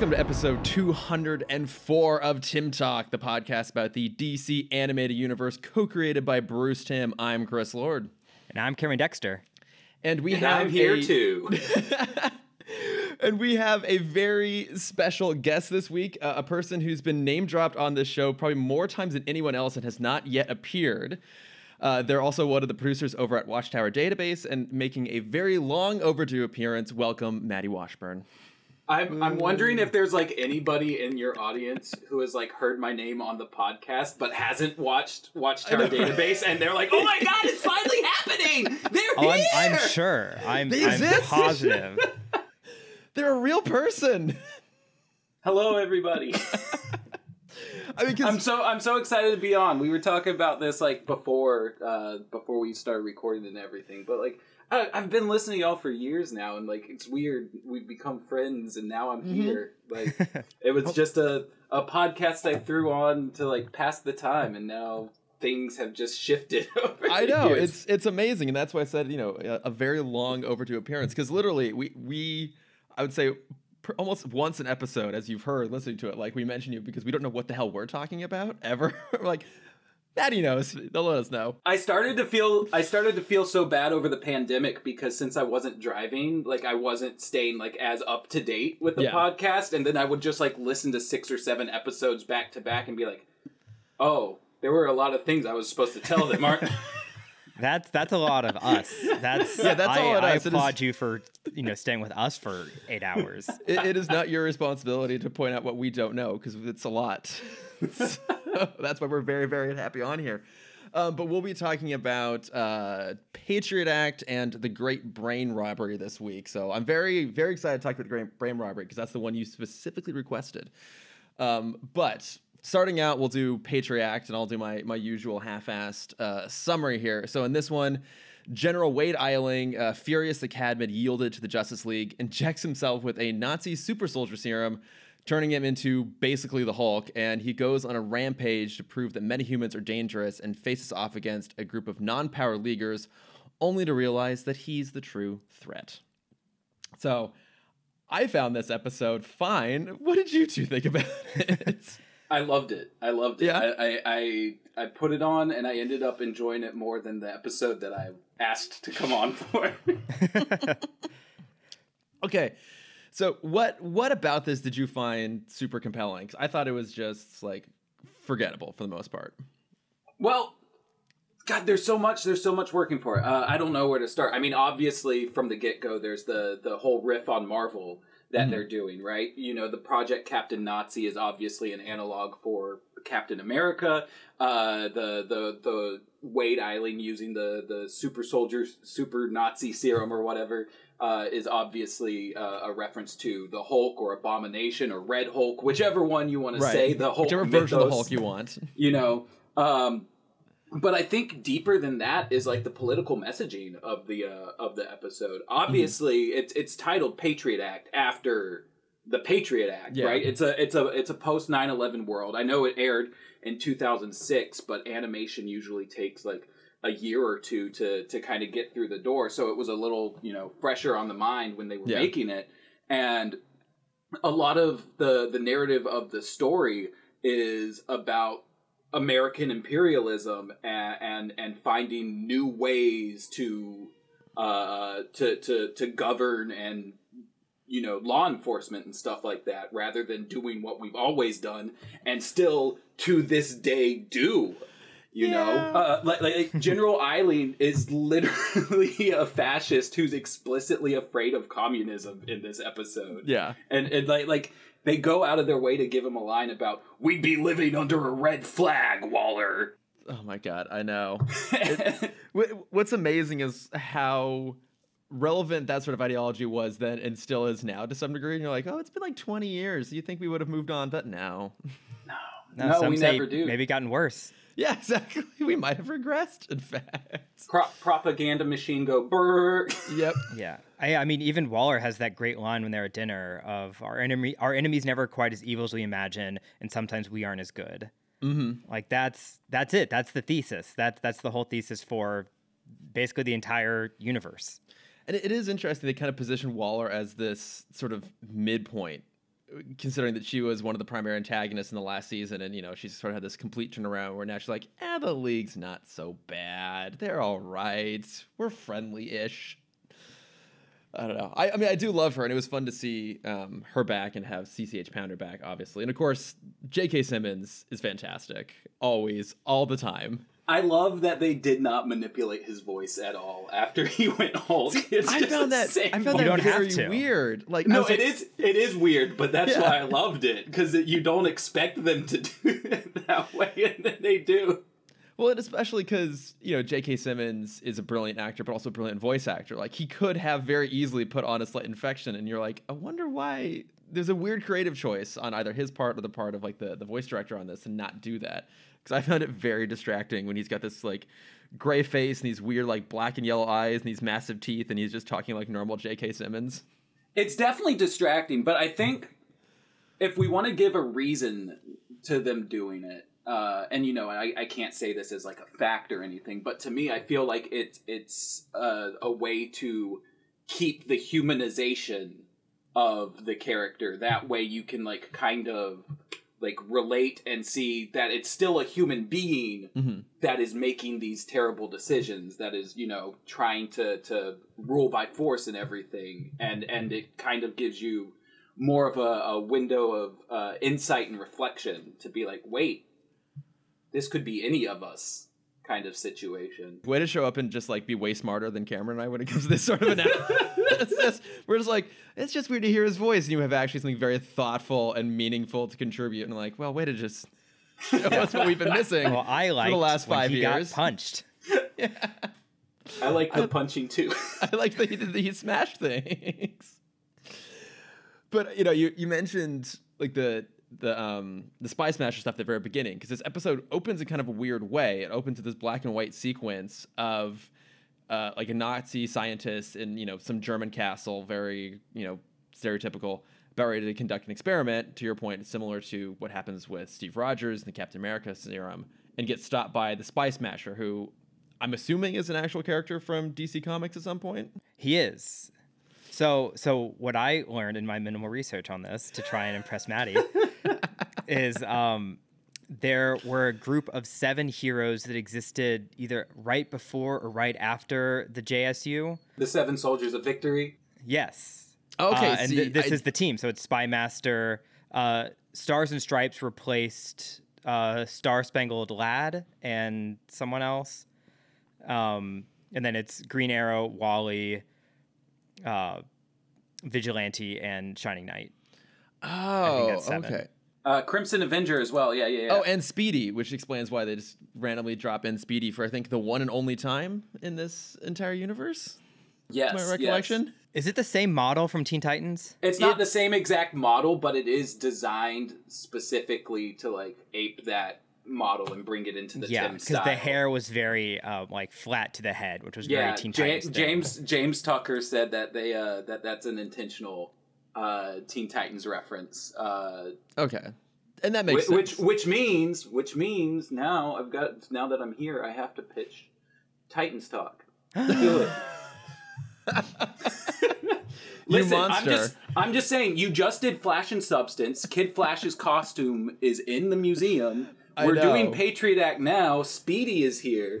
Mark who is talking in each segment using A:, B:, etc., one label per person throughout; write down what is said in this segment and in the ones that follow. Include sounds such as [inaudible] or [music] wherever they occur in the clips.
A: Welcome to episode 204 of Timm Talk, the podcast about the DC animated universe co created by Bruce Timm. I'm Chris Lord.
B: And I'm Cameron Dexter.
A: And we
C: And
A: have
C: I'm here
A: a-
C: too. [laughs]
A: And we have a very special guest this week, uh, a person who's been name dropped on this show probably more times than anyone else and has not yet appeared. Uh, they're also one of the producers over at Watchtower Database and making a very long overdue appearance. Welcome, Mattie Washburn.
C: I'm I'm wondering if there's like anybody in your audience who has like heard my name on the podcast but hasn't watched watched Watchtower Database and they're like, "Oh my god, it's finally happening! They're
B: Oh, I'm,
C: here!"
B: I'm sure. I'm,
A: They
B: I'm
A: exist.
B: positive. [laughs]
A: They're a real person.
C: Hello, everybody. [laughs]
A: I mean, 'cause-
C: I'm so I'm so excited to be on. We were talking about this like before uh, before we started recording and everything, but like. I, I've been listening to y'all for years now, and like it's weird. We've become friends, and now I'm mm-hmm. here. Like [laughs] it was just a a podcast I threw on to like pass the time, and now things have just shifted. [laughs] Over
A: I know
C: years.
A: it's it's amazing, and that's why I said you know a, a very long overdue appearance because literally we we I would say pr- almost once an episode, as you've heard listening to it, like we mention you because we don't know what the hell we're talking about ever. [laughs] Like Mattie knows, they'll let us know.
C: I started to feel I started to feel so bad over the pandemic because since I wasn't driving, like I wasn't staying like as up to date with the
A: Yeah.
C: podcast, and then I would just like listen to six or seven episodes back to back and be like, "Oh, there were a lot of things I was supposed to tell them, aren't?" [laughs]
B: That's that's a lot of us. That's
A: Yeah, that's
B: I,
A: all it
B: I
A: is-
B: applaud you for you know staying with us for eight hours. [laughs]
A: It, it is not your responsibility to point out what we don't know because it's a lot. [laughs] So that's why we're very, very happy on here. Um, but we'll be talking about uh, Patriot Act and the Great Brain Robbery this week. So I'm very, very excited to talk about the Great Brain Robbery because that's the one you specifically requested. Um, but starting out, we'll do Patriot and I'll do my my usual half-assed uh, summary here. So in this one, General Wade Eiling, uh, furious the Cadmus yielded to the Justice League, injects himself with a Nazi super soldier serum, turning him into basically the Hulk, and he goes on a rampage to prove that metahumans are dangerous and faces off against a group of non-power leaguers, only to realize that he's the true threat. So. I found this episode fine. What did you two think about [laughs] it?
C: I loved it. I loved it.
A: Yeah.
C: I, I, I I put it on, and I ended up enjoying it more than the episode that I asked to come on for. [laughs]
A: Okay. So what what about this did you find super compelling? I thought it was just like forgettable for the most part.
C: Well, God, there's so much. There's so much working for it. Uh, I don't know where to start. I mean, obviously, from the get go, there's the the whole riff on Marvel that
A: Mhm.
C: they're doing, right? You know, the Project Captain Nazi is obviously an analog for Captain America. Uh, the the the Wade Eiling using the the super soldier super Nazi serum or whatever uh, is obviously uh, a reference to the Hulk or Abomination or Red Hulk, whichever one you want to say. The Hulk,
A: Whichever version of the Hulk you want.
C: you know um but i think deeper than that is like the political messaging of the uh of the episode. Obviously it's it's titled patriot act after the patriot act
A: Yeah.
C: right? It's a it's a it's a post 9-11 world. I know it aired in 2006 but animation usually takes like a year or two to to kind of get through the door. So it was a little you know fresher on the mind when they were
A: Yeah.
C: making it. And a lot of the the narrative of the story is about American imperialism and and, and finding new ways to uh to to to govern and you know law enforcement and stuff like that rather than doing what we've always done and still to this day do you know? Uh, like, like general [laughs] Eiling is literally [laughs] a fascist who's explicitly afraid of communism in this episode.
A: Yeah.
C: and and like like they go out of their way to give him a line about we'd be living under a red flag, Waller.
A: Oh my god, I know. [laughs] Wh- What's amazing is how relevant that sort of ideology was then and still is now to some degree. And you're like, oh, it's been like 20 years. You think we would have moved on, but no.
C: No,
B: some
C: we
B: say
C: never do.
B: Maybe gotten worse. [laughs]
A: Yeah, exactly. We might have regressed, in fact.
C: Pro- propaganda machine go brr. [laughs]
A: Yep.
B: Yeah, I, I mean, even Waller has that great line when they're at dinner of our enemy, our enemy's never quite as evil as we imagine, and sometimes we aren't as good.
A: Mm-hmm.
B: Like that's that's it. That's the thesis. That's that's the whole thesis for basically the entire universe.
A: And it it is interesting. They kind of position Waller as this sort of midpoint considering that she was one of the primary antagonists in the last season, and you know, she sort of had this complete turnaround where now she's like, "Ah, the league's not so bad. They're all right. We're friendly-ish." I don't know. I, I mean, I do love her, and it was fun to see um, her back and have CCH Pounder back, obviously. And of course, J.K. Simmons is fantastic, always, all the time.
C: I love that they did not manipulate his voice at all after he [laughs] went Hulk. It's
A: I
C: just
A: found that I found
B: You
A: that very weird. Like,
C: No,
A: was
C: it
A: like,
C: is it is weird, but that's
A: Yeah.
C: why I loved it because you don't expect them to [laughs] do it that way, and then they do.
A: Well, and especially because you know J.K. Simmons is a brilliant actor, but also a brilliant voice actor. Like he could have very easily put on a slight infection, and you're like, I wonder why. There's a weird creative choice on either his part or the part of like the the voice director on this, and not do that. [laughs] Because I found it very distracting when he's got this like gray face and these weird like black and yellow eyes and these massive teeth, and he's just talking like normal J.K. Simmons.
C: It's definitely distracting, but I think if we want to give a reason to them doing it, uh, and you know, I, I can't say this as like a fact or anything, but to me, I feel like it's it's uh, a way to keep the humanization of the character. That way, you can like kind of like relate and see that it's still a human being
A: Mhm.
C: that is making these terrible decisions that is you know trying to to rule by force and everything and and it kind of gives you more of a, a window of uh, insight and reflection to be like wait this could be any of us kind of situation
A: Way to show up and just like be way smarter than Cameron and I when it comes to this sort of analysis. [laughs] we're just like, it's just weird to hear his voice, and you have actually something very thoughtful and meaningful to contribute. And like, well, way to just show us what we've been missing
B: Well, I
A: for the last
B: when
A: five
B: he
A: years.
B: got punched. [laughs]
C: i like the punching too [laughs]
A: I like that he did he smashed things. But you know, you, you mentioned like the the um the spy smasher stuff at the very beginning because this episode opens in kind of a weird way. It opens with this black and white sequence of uh, like a Nazi scientist in you know some German castle, very you know stereotypical, about ready to conduct an experiment. To your point, similar to what happens with Steve Rogers and the Captain America serum, and get stopped by the spy smasher, who I'm assuming is an actual character from DC Comics at some point.
B: He is. So, so what I learned in my minimal research on this to try and impress Mattie [laughs] is um, there were a group of seven heroes that existed either right before or right after the JSA.
C: the seven soldiers of victory
B: Yes.
A: Okay,
B: Uh, and
A: see,
B: th- this
A: I-
B: is the team. So it's Spy Master. Uh, Stars and Stripes replaced uh, Star Spangled Lad and someone else. Um, and then it's Green Arrow, Wally, uh, Vigilante, and Shining Knight.
A: Oh,
B: that's seven.
A: okay.
C: Uh, crimson avenger as well yeah yeah, yeah.
A: Oh, and Speedy, which explains why they just randomly drop in Speedy for I think the one and only time in this entire universe.
C: yes
A: My
C: yes.
A: recollection.
B: Is it the same model from Teen Titans?
C: It's not the same exact model, but it is designed specifically to like ape that model and bring it into the
B: yeah,
C: Timm
B: because
C: style.
B: the hair was very uh, like flat to the head, which was
C: Yeah,
B: very Teen
C: Ja-
B: Titans. thing.
C: James James Tucker said that they uh, that that's an intentional uh, Teen Titans reference. Uh,
A: Okay, and that makes
C: which
A: sense.
C: which means which means now I've got now that I'm here, I have to pitch Titans talk. Do it. [laughs] [laughs]
A: You
C: Listen, I'm just I'm just saying you just did Flash and Substance. Kid Flash's costume is in the museum. We're doing. Patriot Act now. Speedy is here.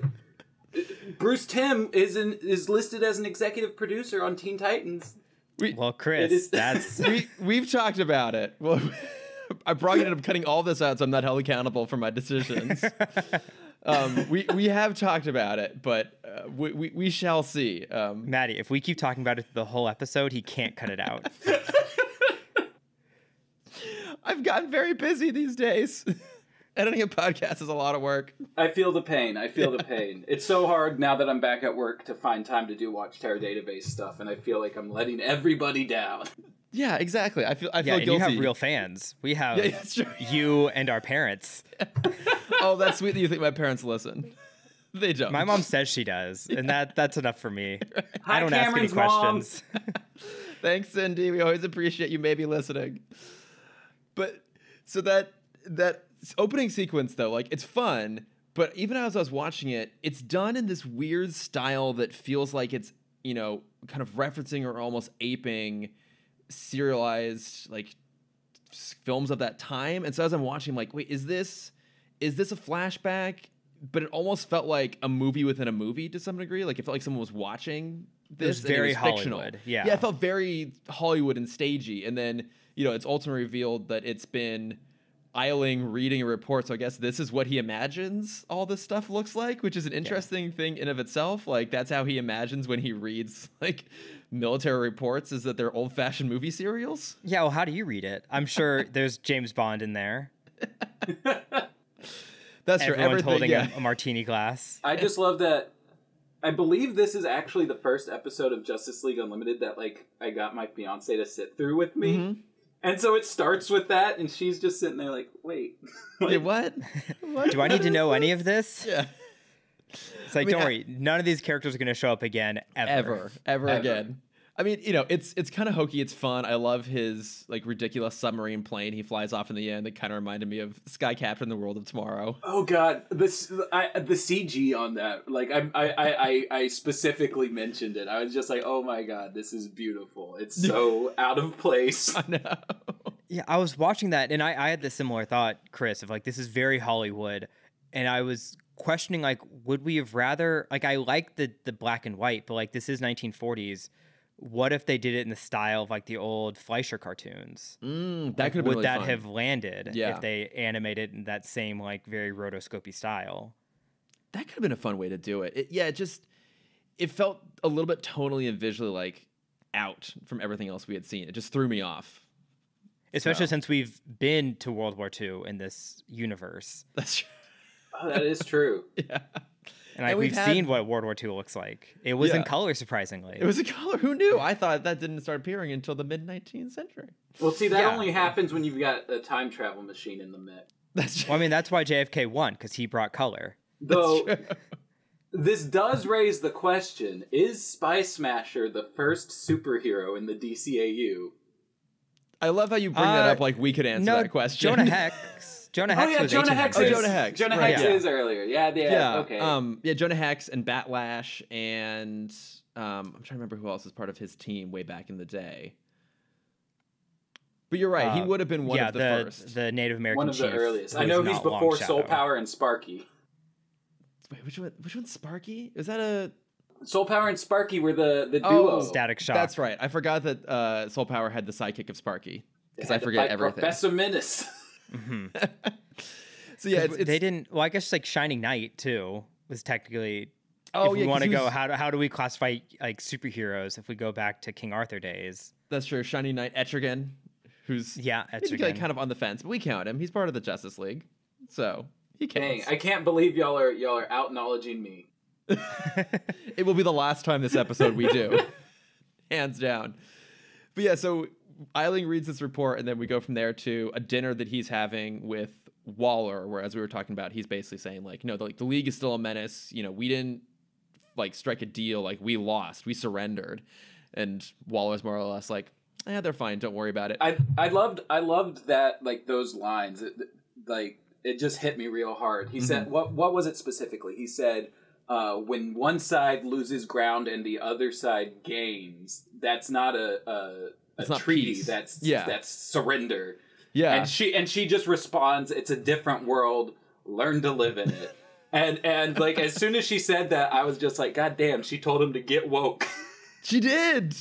C: Bruce Timm is in, is listed as an executive producer on Teen Titans.
A: We,
B: Well, Chris,
C: is-
B: that's [laughs]
A: we we've talked about it. Well, [laughs] I probably ended up cutting all this out, so I'm not held accountable for my decisions. [laughs] um, we we have talked about it, but uh, we, we we shall see. Um,
B: Mattie. If we keep talking about it the whole episode, he can't cut it out.
A: I've gotten very busy these days. Editing a podcast is a lot of work.
C: I feel the pain. I feel the pain. It's so hard now that I'm back at work to find time to do Watchtower database stuff, and I feel like I'm letting everybody down.
A: Yeah, exactly. I feel I
B: Yeah,
A: feel
B: and
A: guilty.
B: you have real fans. We have
A: Yeah, that's true.
B: you and our parents. [laughs]
A: oh, that's sweet that you think my parents listen. [laughs] They don't.
B: My mom says she does, and that [laughs] that's enough for me.
C: Hi,
B: I don't ask any questions.
A: Thanks, Cindy. We always appreciate you maybe listening. But so that that opening sequence though, like it's fun, but even as I was watching it, it's done in this weird style that feels like it's, you know, kind of referencing or almost aping serialized like films of that time. And so as I'm watching, I'm like, wait, is this is this a flashback? But it almost felt like a movie within a movie to some degree. Like it felt like someone was watching this.
B: It was
A: and it
B: very
A: fictional.
B: Hollywood, yeah.
A: yeah, it felt very Hollywood and stagey. And then you know, it's ultimately revealed that it's been Eiling reading a report. So I guess this is what he imagines all this stuff looks like, which is an interesting thing in of itself. Like that's how he imagines when he reads [laughs] like military reports is that they're old fashioned movie serials.
B: Yeah, well, how do you read it? I'm sure [laughs] there's James Bond in there. [laughs]
A: That's true.
B: Everyone's
A: Everything,
B: holding
A: yeah.
B: a, a martini glass.
C: I just love that. I believe this is actually the first episode of Justice League Unlimited that like I got my fiance to sit through with me.
A: Mm-hmm.
C: And so it starts with that, and she's just sitting there like, "Wait, [laughs]
A: Wait, what? [laughs] what?
B: Do I need to know any of this?
A: Yeah.
B: It's like,
A: mean,
B: don't
A: I-
B: worry, none of these characters are going to show up again ever.
A: Ever, ever,
C: Ever. again.
A: I mean, you know, it's it's kind of hokey. It's fun. I love his like ridiculous submarine plane he flies off in the end. That kind of reminded me of Sky Captain: The World of Tomorrow.
C: oh god, this I, the CG on that." Like I, I, I, I- I specifically mentioned it. I was just like, "Oh my god, this is beautiful. It's so [laughs] out of place."
A: I know.
B: Yeah, I was watching that and I, I had the similar thought, Chris, of like this is very Hollywood, and I was questioning like, would we have rather like I like the the black and white, but like this is 1940s. What if they did it in the style of like the old Fleischer cartoons?
A: Mm, that
B: Like,
A: could have
B: would
A: really
B: that
A: fun.
B: have landed
A: Yeah.
B: if they animated in that same like very rotoscopy style?
A: that could have been a fun way to do it. it. Yeah, it just it felt a little bit tonally and visually like out from everything else we had seen. It just threw me off.
B: Especially
A: So-
B: since we've been to World War II in this universe,
A: That's true.
C: oh, that is true. [laughs]
A: yeah.
B: And like
A: And we've
B: we've,
A: had-
B: seen what World War II looks like. It was in color, surprisingly.
A: It was a color. Who knew? I thought that didn't start appearing until the mid 19th century.
C: Well, see, that
B: Yeah.
C: only happens when you've got a time travel machine in the mix.
A: That's
B: Well, I mean, that's why JFK won because he brought color.
C: Though [laughs] this does raise the question: Is Spy Smasher the first superhero in the DCAU?
A: I love how you bring that
B: Uh,
A: up like we could answer
B: no,
A: that question.
B: Jonah [laughs] Hex. Jonah Hex.
C: Oh yeah,
B: was
C: Jonah
B: 1800s.
C: Hex.
A: Oh,
C: is,
A: Jonah Hex,
C: Jonah
A: right,
C: Hex
A: yeah.
C: is earlier. Yeah, yeah.
A: yeah.
C: Okay.
A: Um, yeah, Jonah Hex and Bat Lash and um, I'm trying to remember who else is part of his team way back in the day. But you're right. he
B: Uh,
A: would have been one
B: yeah,
A: of the,
B: the
A: first.
B: the Native American
C: One of the earliest. I know he's before Soul
B: Shadow.
C: Power and Sparky.
A: Wait, which one? Which one's Sparky? Is that a?
C: Soul Power and Sparky were the the
A: Oh,
C: duo.
B: Static Shock.
A: That's right. I forgot that uh, Soul Power had the sidekick of Sparky because I forget everything.
C: Professor Menace. [laughs]
B: Mhm. [laughs]
A: so yeah, it's,
B: 'Cause
A: it's,
B: they didn't. Well, I guess like Shining Knight too was technically.
A: Oh,
B: if we
A: yeah, 'cause
B: want to go,
A: was-
B: how do, how do we classify like superheroes if we go back to King Arthur days?
A: That's true. Shining Knight Etrigan, who's
B: Yeah,
A: maybe
B: Etrigan.
A: like kind of on the fence, but we count him. He's part of the Justice League, so he
C: can't.
A: Dang.
C: I can't believe y'all are y'all are out knowledging me. [laughs]
A: it will be the last time this episode we do, [laughs] hands down. But yeah, so Eiling reads this report, and then we go from there to a dinner that he's having with Waller, where as we were talking about, he's basically saying like, no, the, like the league is still a menace. You know, we didn't like strike a deal, like we lost, we surrendered, and Waller's more or less like, yeah, they're fine, don't worry about it.
C: I I loved I loved that like those lines. It, like it just hit me real hard. He said
A: Mm-hmm.
C: what what was it specifically? He said uh, when one side loses ground and the other side gains, that's not a, a
A: It's not
C: treaty.
A: peace.
C: That's
A: Yeah.
C: that's surrender.
A: yeah,
C: And she and she just responds, "It's a different world. Learn to live in it." [laughs] and and like as soon as she said that, I was just like, "God damn!" She told him to get woke. [laughs]
A: she did.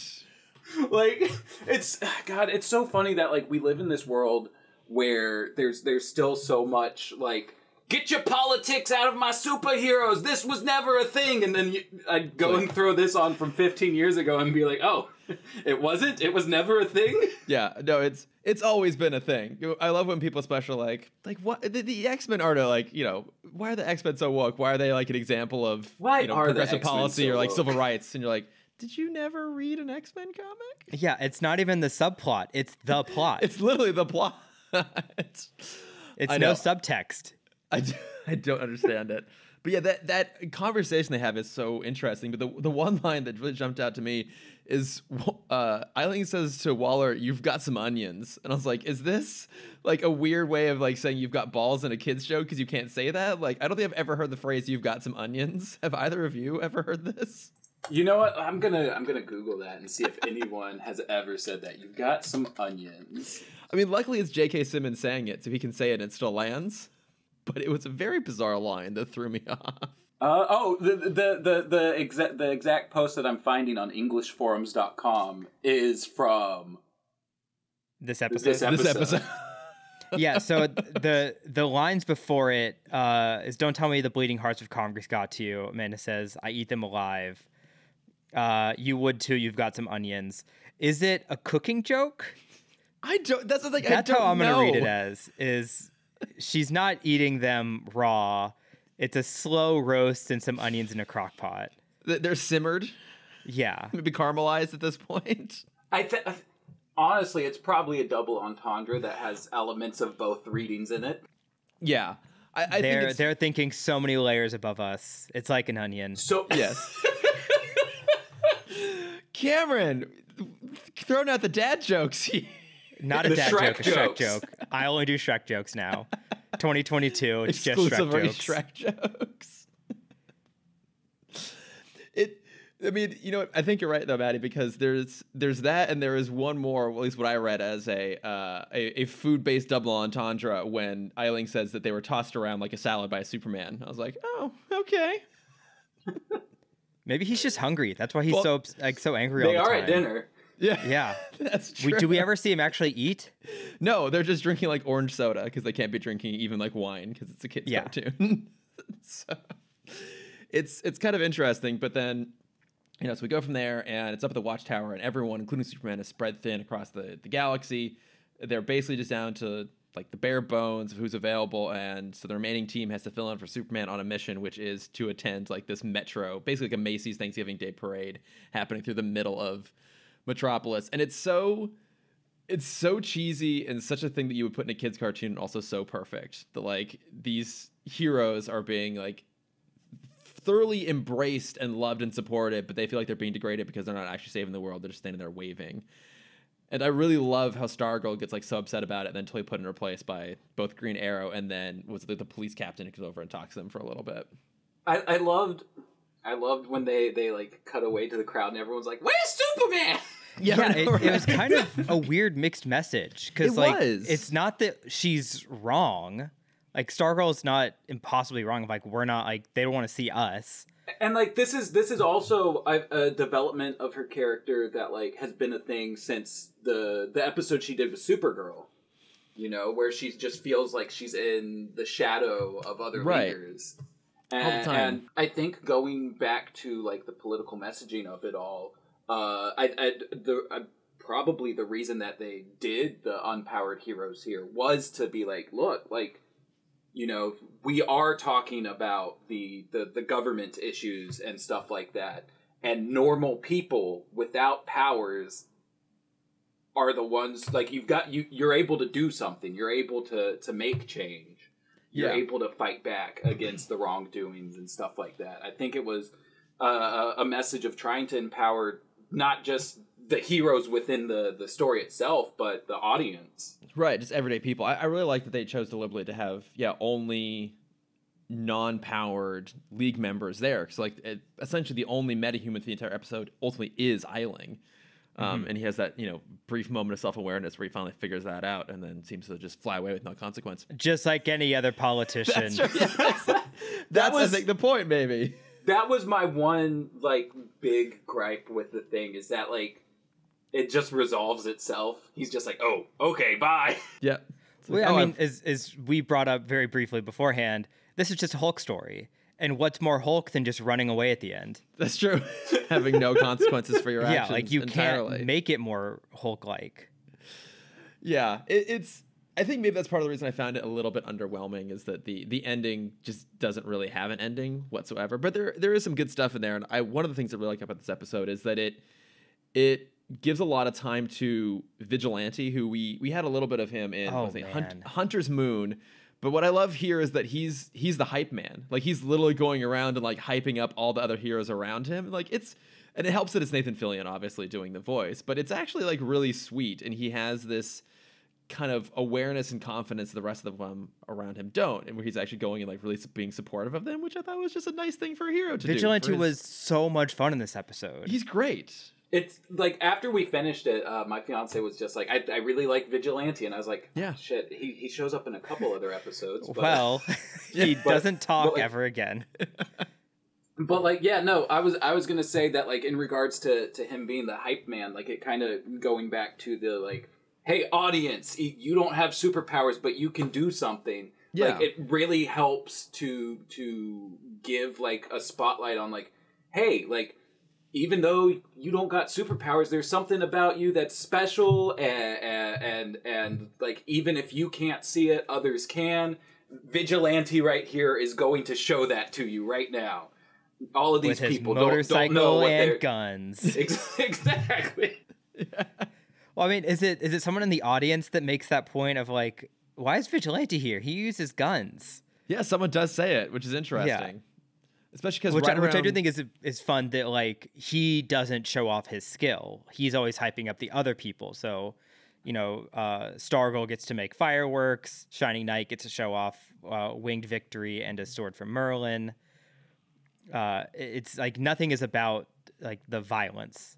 C: like it's god it's so funny that like we live in this world where there's there's still so much like get your politics out of my superheroes this was never a thing and then you, i'd go and throw this on from 15 years ago and be like oh it wasn't it was never a thing [laughs]
A: Yeah, no, it's it's always been a thing. I love when people special like like what the, the X Men are to like you know why are the X Men so woke? Why are they like an example of
C: Why
A: you know,
C: are the
A: progressive
C: X-Men
A: policy
C: so
A: or like
C: woke?
A: civil rights? And you're like, did you never read an X Men comic?
B: Yeah, it's not even the subplot; it's the plot. [laughs]
A: It's literally the plot. it's, [laughs]
B: it's
A: I
B: no
A: know.
B: subtext.
A: I, d- I don't understand it. But yeah, that that conversation they have is so interesting. But the the one line that really jumped out to me is [laughs] uh, Eiling says to Waller, "You've got some onions," and I was like, "Is this like a weird way of like saying you've got balls in a kids show because you can't say that?" Like, I don't think I've ever heard the phrase "You've got some onions." [laughs] Have either of you ever heard this?
C: You know what? I'm gonna I'm gonna Google that and see if anyone has ever said that. You've got some onions.
A: I mean, luckily it's J.K. Simmons saying it, so he can say it and it still lands. But it was a very bizarre line that threw me [laughs] off.
C: Uh, oh, the the the the exact the exact post that I'm finding on EnglishForums.com is from
B: This episode.
C: this episode.
A: This episode. [laughs]
B: yeah, so the the lines before it uh, is "Don't tell me the bleeding hearts of Congress got to you." Amanda says, "I eat them alive." Uh, you would too. You've got some onions. Is it a cooking joke?
A: I don't. That's the thing. I
B: That's
A: don't
B: how I'm
A: know.
B: gonna read it as. Is she's not eating them raw. It's a slow roast and some onions in a crock pot.
A: They're simmered,
B: Yeah.
A: maybe caramelized at this point.
C: I th- honestly, it's probably a double entendre that has elements of both readings in it.
A: Yeah, I, I
B: they're
A: it's,
B: they're thinking so many layers above us. It's like an onion.
C: So [laughs]
A: yes. Cameron, throwing out the dad jokes. here.
B: Not a
C: The
B: dad
C: Shrek
B: joke, a Shrek
C: jokes.
B: joke. I only do Shrek jokes now. 2022, it's just Shrek jokes.
A: Shrek jokes. [laughs] it. I mean, you know. I think you're right though, Mattie, because there's there's that, and there is one more, at least what I read as a uh, a, a food based double entendre when Eiling says that they were tossed around like a salad by a Superman. I was like, oh, okay. [laughs]
B: Maybe he's just hungry. That's why he's
A: Well,
B: so like so angry all
C: they
B: the
C: are
B: time.
C: at dinner.
A: Yeah,
B: Yeah. [laughs]
A: that's true.
B: We, do we ever see him actually eat?
A: No, they're just drinking like orange soda because they can't be drinking even like wine because it's a kids
B: Yeah.
A: cartoon. [laughs] so it's it's kind of interesting, but then you know, so we go from there and it's up at the watchtower and everyone, including Superman, is spread thin across the, the galaxy. They're basically just down to like the bare bones of who's available, and so the remaining team has to fill in for Superman on a mission, which is to attend like this metro, basically like a Macy's Thanksgiving Day parade happening through the middle of Metropolis, and it's so it's so cheesy and such a thing that you would put in a kids cartoon and also so perfect that like these heroes are being like thoroughly embraced and loved and supported but they feel like they're being degraded because they're not actually saving the world. They're just standing there waving. And i really love how stargirl gets like so upset about it and then totally put in her place by both green arrow and then was the, the police captain who comes over and talks to them for a little bit?
C: I, I loved I loved when they they like cut away to the crowd and everyone's like, "Where's Superman?" [laughs]
B: Yeah,
A: I know,
B: it, it was kind of [laughs] a weird mixed message because
A: It
B: like
A: was.
B: it's not that she's wrong. Like Stargirl is not impossibly wrong. Like we're not like they don't want to see us.
C: and like this is this is also a, a development of her character that like has been a thing since the the episode she did with Supergirl. You know, where she just feels like she's in the shadow of other
A: Right.
C: leaders. And, and I think going back to like the political messaging of it all, uh, I, I the I, probably the reason that they did the unpowered heroes here was to be like, look, like you know, we are talking about the, the the government issues and stuff like that, and normal people without powers are the ones like you've got you you're able to do something. You're able to to make change you're
A: Yeah.
C: able to fight back against the wrongdoings and stuff like that i think it was uh, a message of trying to empower not just the heroes within the the story itself but the audience
A: Right, just everyday people. I, I really like that they chose deliberately to have yeah only non-powered league members there because like it, essentially the only metahuman for the entire episode ultimately is Eiling. Um, And he has that you know brief moment of self-awareness where he finally figures that out and then seems to just fly away with no consequence.
B: Just like any other politician.
A: That's, [laughs] That's
C: was-
A: I think the point, maybe.
C: that was my one like big gripe with the thing is that like it just resolves itself he's just like oh okay bye [laughs]
A: Yeah. It's
B: Well,
A: like,
B: I
A: oh,
B: mean,
A: I've-
B: as as we brought up very briefly beforehand, this is just a Hulk story. And what's more Hulk than just running away at the end?
A: that's true. [laughs] Having no consequences for your [laughs]
B: yeah,
A: actions.
B: like you
A: entirely.
B: can't make it more Hulk like.
A: Yeah, it, it's. I think maybe that's part of the reason I found it a little bit underwhelming is that the the ending just doesn't really have an ending whatsoever. But there there is some good stuff in there, and I one of the things I really like about this episode is that it it gives a lot of time to Vigilante, who we we had a little bit of him in
B: Oh,
A: Hunt. Hunter's Moon. But what I love here is that he's he's the hype man. Like he's literally going around and like hyping up all the other heroes around him. Like it's and it helps that it's Nathan Fillion obviously doing the voice, but it's actually like really sweet and he has this kind of awareness and confidence the rest of them around him don't, and where he's actually going and like really being supportive of them, which I thought was just a nice thing for a hero to
B: Vigilante
A: do. his-
B: was so much fun in this episode.
A: he's great.
C: It's like after we finished it, uh, my fiance was just like, I, I really like Vigilante, and I was like,
A: Yeah.
C: shit, he, he shows up in a couple other episodes. But,
B: well, [laughs] [laughs] he
C: but-
B: doesn't talk
C: like-
B: ever again. [laughs]
C: but like, yeah, no, I was I was gonna say that like in regards to to him being the hype man, like it kind of going back to the like, hey audience, you don't have superpowers, but you can do something.
A: Yeah.
C: Like it really helps to to give like a spotlight on like, hey, like even though you don't got superpowers, there's something about you that's special, and and and like even if you can't see it, others can. Vigilante right here is going to show that to you right now. All of these
B: With his
C: people don't, don't know what they're
B: and guns. [laughs]
C: Ex- exactly. [laughs]
B: Well, I mean, is it is it someone in the audience that makes that point of like, why is Vigilante here? He uses guns,
A: Yeah, someone does say it, which is interesting. Especially because
B: which
A: right
B: I, which I do think is is fun that like he doesn't show off his skill. He's always hyping up the other people. So, you know, uh, Stargirl gets to make fireworks. Shining Knight gets to show off uh, winged victory and a sword from Merlin. Uh, it's like nothing is about like the violence,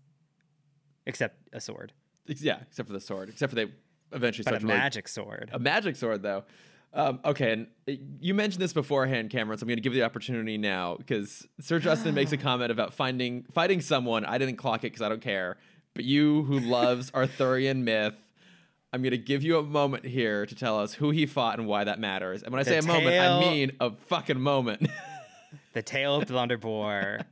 B: except a sword,
A: yeah, except for the sword, except for they eventually
B: but a
A: start really-
B: magic sword.
A: a magic sword though. Um, okay, and uh, you mentioned this beforehand, Cameron. So I'm going to give you the opportunity now because Sir Justin makes a [sighs] comment about finding fighting someone. I didn't clock it because I don't care. But you, who loves [laughs] Arthurian myth, I'm going to give you a moment here to tell us who he fought and why that matters. And when I
B: The
A: say a moment, I mean a fucking moment.
B: The Tale of Blunderbore.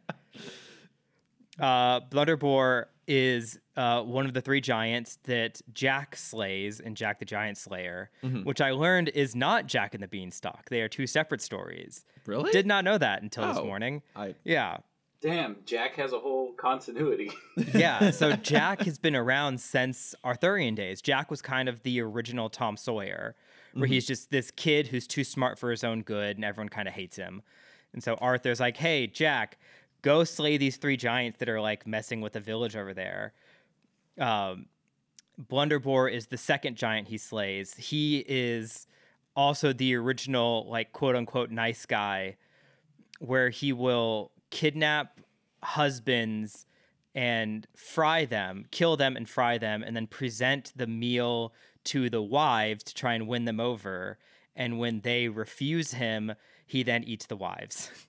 B: [laughs] uh, Blunderbore is uh, one of the three giants that Jack slays in Jack the Giant Slayer,
A: Mm-hmm.
B: which I learned is not Jack and the Beanstalk. They are two separate stories.
A: really?
B: Did not know that until this
A: Oh.
B: morning.
A: I
B: Yeah.
C: Damn, Jack has a whole continuity. [laughs]
B: Yeah. So Jack has been around since Arthurian days. Jack was kind of the original Tom Sawyer, where he's just this kid who's too smart for his own good and everyone kind of hates him. And so Arthur's like, hey, Jack, go slay these three giants that are like messing with the village over there. Um, Blunderbore is the second giant he slays. He is also the original, like, quote unquote, nice guy, where he will kidnap husbands and fry them, kill them and fry them, and then present the meal to the wives to try and win them over. And when they refuse him, he then eats the wives. [laughs]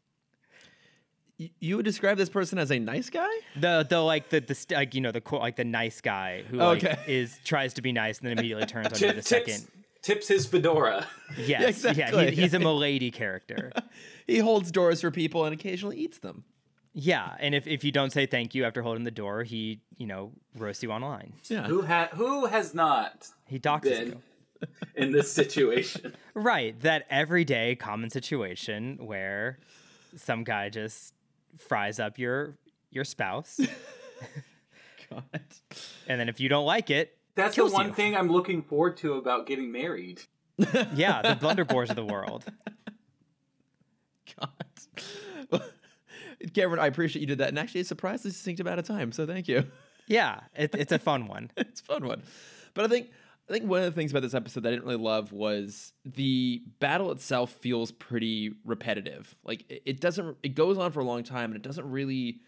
A: Y- you would describe this person as a nice guy?
B: The the like the the like you know the quote like the nice guy who like
A: Okay.
B: is tries to be nice and then immediately turns [laughs] on you the
C: tips,
B: second.
C: tips his fedora. [laughs]
B: Yes, yeah,
A: exactly.
B: he, he's a milady character. [laughs]
A: He holds doors for people and occasionally eats them.
B: Yeah, and if, if you don't say thank you after holding the door, he you know roasts you online.
A: Yeah.
C: Who ha- who has not
B: He doxes
C: been
B: you.
C: in this situation?
B: Right, that everyday common situation where some guy just fries up your your spouse, [laughs]
A: God.
B: and then if you don't like it,
C: That's
B: kills
C: the one
B: you.
C: thing I'm looking forward to about getting married. [laughs]
B: Yeah, the blunderbores of the world.
A: God. [laughs] Cameron, I appreciate you did that. And actually, a surprisingly succinct amount of time. So thank you.
B: Yeah, it, it's a fun one.
A: it's a fun one. But I think I think one of the things about this episode that I didn't really love was the battle itself feels pretty repetitive. Like it, doesn't it goes on for a long time and it doesn't really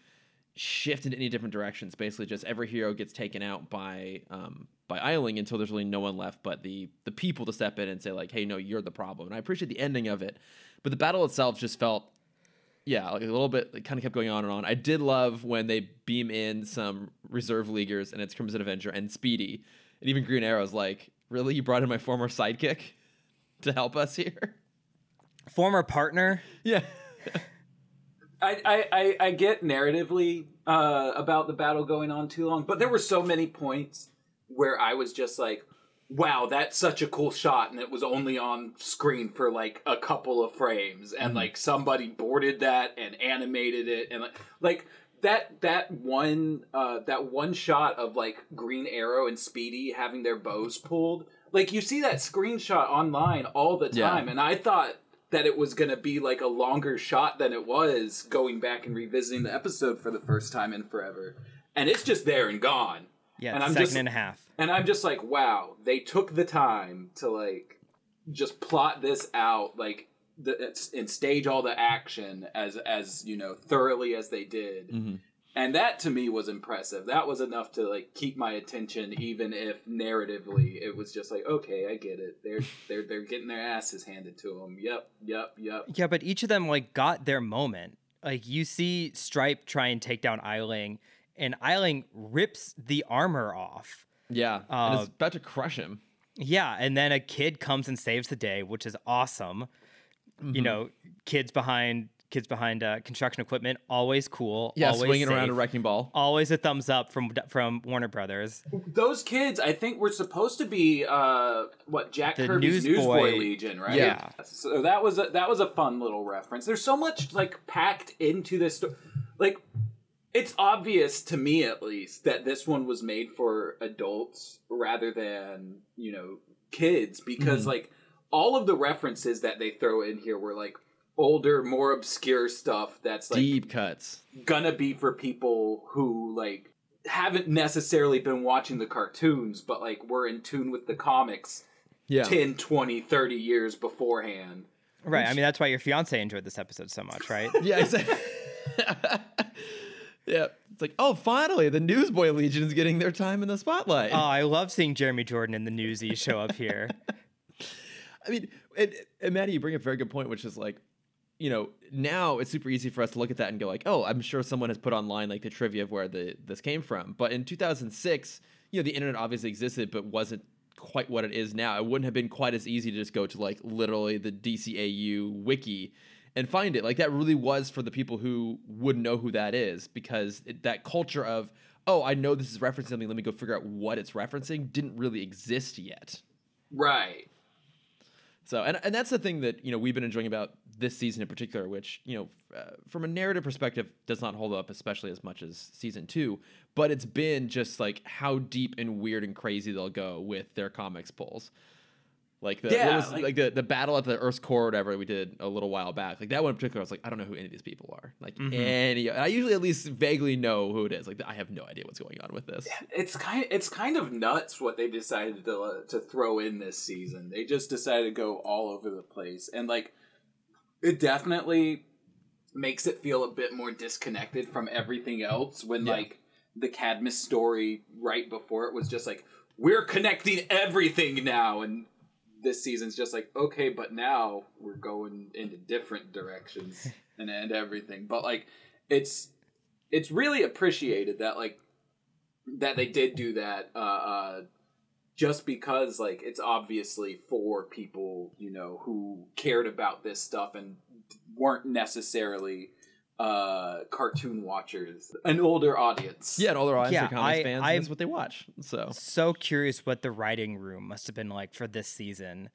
A: shift in any different directions. Basically, just every hero gets taken out by um by Eiling until there's really no one left but the the people to step in and say like, hey, no, you're the problem. And I appreciate the ending of it, but the battle itself just felt yeah, like a little bit, it kind of kept going on and on. I did love when they beam in some reserve leaguers and it's Crimson Avenger and Speedy. And even Green Arrow's like, really? You brought in my former sidekick to help us here?
B: Former partner.
A: Yeah. [laughs]
C: I, I, I, I get narratively uh, about the battle going on too long, but there were so many points where I was just like, wow, that's such a cool shot, and it was only on screen for like a couple of frames, and like somebody boarded that and animated it, and like like that that one uh, that one shot of like Green Arrow and Speedy having their bows pulled, like you see that screenshot online all the
A: Yeah.
C: time, and I thought that it was going to be like a longer shot than it was going back and revisiting the episode for the first time in forever. And it's just there and gone.
B: Yeah,
C: And I'm
B: second
C: just-
B: and a half.
C: and I'm just like, wow, they took the time to like just plot this out, like the, and stage all the action as as you know thoroughly as they did.
A: Mhm.
C: And that to me was impressive. That was enough to like keep my attention, even if narratively it was just like, okay, I get it. They're they're they're getting their asses handed to them. Yep, yep, yep.
B: Yeah, but each of them like got their moment. Like you see Stripe try and take down Eiling, and Eiling rips the armor off.
A: Yeah, and
B: Uh,
A: it's about to crush him.
B: Yeah, and then a kid comes and saves the day, which is awesome. You
A: Mm-hmm.
B: know, kids behind kids behind uh, construction equipment, always cool.
A: Yeah,
B: always
A: swinging around a wrecking ball.
B: Always a thumbs up from from Warner Brothers.
C: Those kids, I think, were supposed to be uh, what Jack
B: The
C: Kirby's
B: Newsboy-
C: Newsboy Legion, right?
A: Yeah.
C: So that was a, that was a fun little reference. There's so much like packed into this story. Like, it's obvious to me, at least, that this one was made for adults rather than you know kids, because
A: Mhm.
C: like all of the references that they throw in here were like older, more obscure stuff that's like
A: Deep cuts.
C: gonna be for people who like haven't necessarily been watching the cartoons but like were in tune with the comics
A: Yeah.
C: 10 20 30 years beforehand
B: Right. I mean, that's why your fiance enjoyed this episode so much, right? [laughs]
A: Yeah, exactly. [laughs] [laughs] yeah. It's like, oh, finally, the Newsboy Legion is getting their time in the spotlight.
B: oh, I love seeing Jeremy Jordan and the Newsies show up here. [laughs]
A: I mean, and, and Mattie, you bring up a very good point, which is like, you know, now it's super easy for us to look at that and go like, oh, I'm sure someone has put online like the trivia of where the this came from. But in 2006, you know, the internet obviously existed, but wasn't quite what it is now. It wouldn't have been quite as easy to just go to like literally the DCAU wiki and find it. Like that really was for the people who would know who that is because it, that culture of, oh, I know this is referencing something. Let me go figure out what it's referencing didn't really exist yet.
C: right
A: So, and, and that's the thing that you know we've been enjoying about this season in particular, which you know, uh, from a narrative perspective, does not hold up especially as much as season two. But it's been just like how deep and weird and crazy they'll go with their comics pulls. Like the
C: Yeah,
A: was, like,
C: like-
A: the the battle at the Earth's core, or whatever we did a little while back. Like that one in particular, I was like, I don't know who any of these people are. Like
B: Mhm.
A: any, I usually at least vaguely know who it is. Like I have no idea what's going on with this.
C: it's kind it's kind of nuts what they decided to uh, to throw in this season they just decided to go all over the place and like it definitely makes it feel a bit more disconnected from everything else when
A: Yeah.
C: like the Cadmus story right before it was just like we're connecting everything now and this season's just like okay but now we're going into different directions [laughs] and and everything. But like it's it's really appreciated that like that they did do that uh, uh just because like it's obviously for people you know who cared about this stuff and weren't necessarily uh cartoon watchers an older audience
A: Yeah, and all their audience
B: Yeah,
A: comics
B: I-
A: fans.
B: I-
A: and that's what they watch. So
B: so curious what the writing room must have been like for this season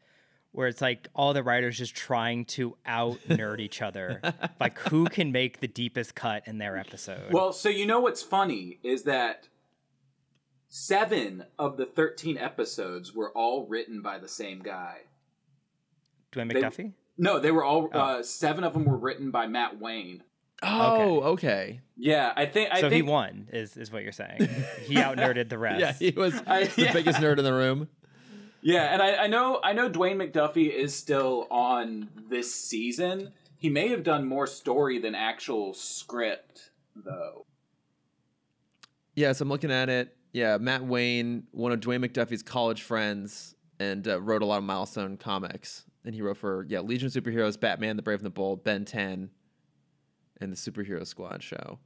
B: where it's like all the writers just trying to out nerd each other [laughs] like who can make the deepest cut in their episode
C: well so you know what's funny is that seven of the 13 episodes were all written by the same guy
B: dwayne
C: they-
B: mcduffie
C: no they were all
B: Oh.
C: uh seven of them were written by matt wayne
A: oh, okay.
C: yeah i think i
B: so he won is, is what you're saying [laughs] he out nerded the [laughs] rest
A: Yeah, he was
C: I-
A: the
C: yeah.
A: biggest nerd in the room.
C: Yeah, and I, I know I know Dwayne McDuffie is still on this season. He may have done more story than actual script, though.
A: Yes, I'm looking at it. Yeah, Matt Wayne, one of Dwayne McDuffie's college friends, and uh, wrote a lot of milestone comics. And he wrote for yeah Legion of Superheroes, Batman, The Brave and the Bold, Ben 10, and the Superhero Squad show.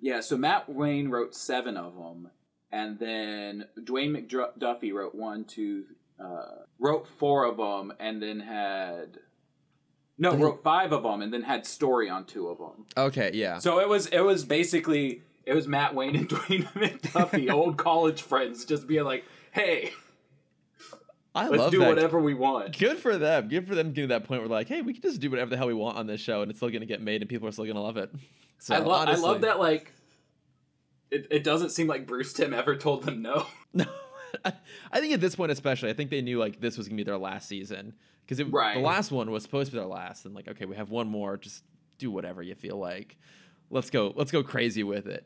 C: Yeah, so Matt Wayne wrote seven of them, and then Dwayne McDuffie wrote one, two, uh, wrote four of them, and then had no, wrote five of them, and then had story on two of them.
A: Okay, yeah.
C: So it was it was basically it was Matt Wayne and [laughs] Dwayne McDuffie, [laughs] old college friends, just being like, "Hey,
A: I
C: let's
A: love
C: do
A: that.
C: whatever we want."
A: Good for them. Good for them getting to that point where like, hey, we can just do whatever the hell we want on this show, and it's still gonna get made, and people are still gonna love it. So
C: I, lo- I love that. Like, it, it doesn't seem like Bruce Timm ever told them no. [laughs]
A: No, [laughs] I think at this point especially, I think they knew like this was gonna be their last season because
C: Right.
A: the last one was supposed to be their last, and like, okay, we have one more. Just do whatever you feel like. Let's go. Let's go crazy with it.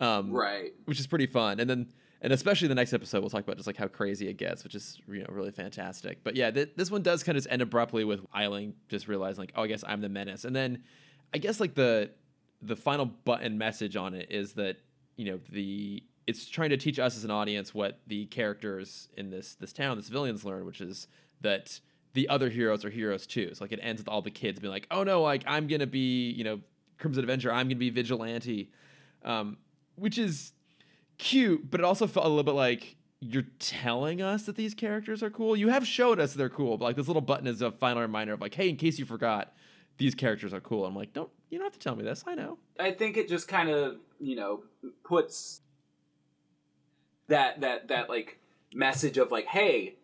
A: Um,
C: Right.
A: Which is pretty fun. And then and especially the next episode we'll talk about just like how crazy it gets which is you know really fantastic. But yeah th- this one does kind of end abruptly with eiling just realizing like oh i guess i'm the menace. And then i guess like the the final button message on it is that you know the it's trying to teach us as an audience what the characters in this this town the civilians learn which is that the other heroes are heroes too. So like it ends with all the kids being like oh no like i'm gonna be you know crimson avenger i'm gonna be vigilante. Um, which is cute, but it also felt a little bit like you're telling us that these characters are cool. You have showed us they're cool, but like this little button is a final reminder of like, hey, in case you forgot, these characters are cool. I'm like, don't you don't have to tell me this. I know.
C: I think it just kind of you know puts that that that like message of like, hey,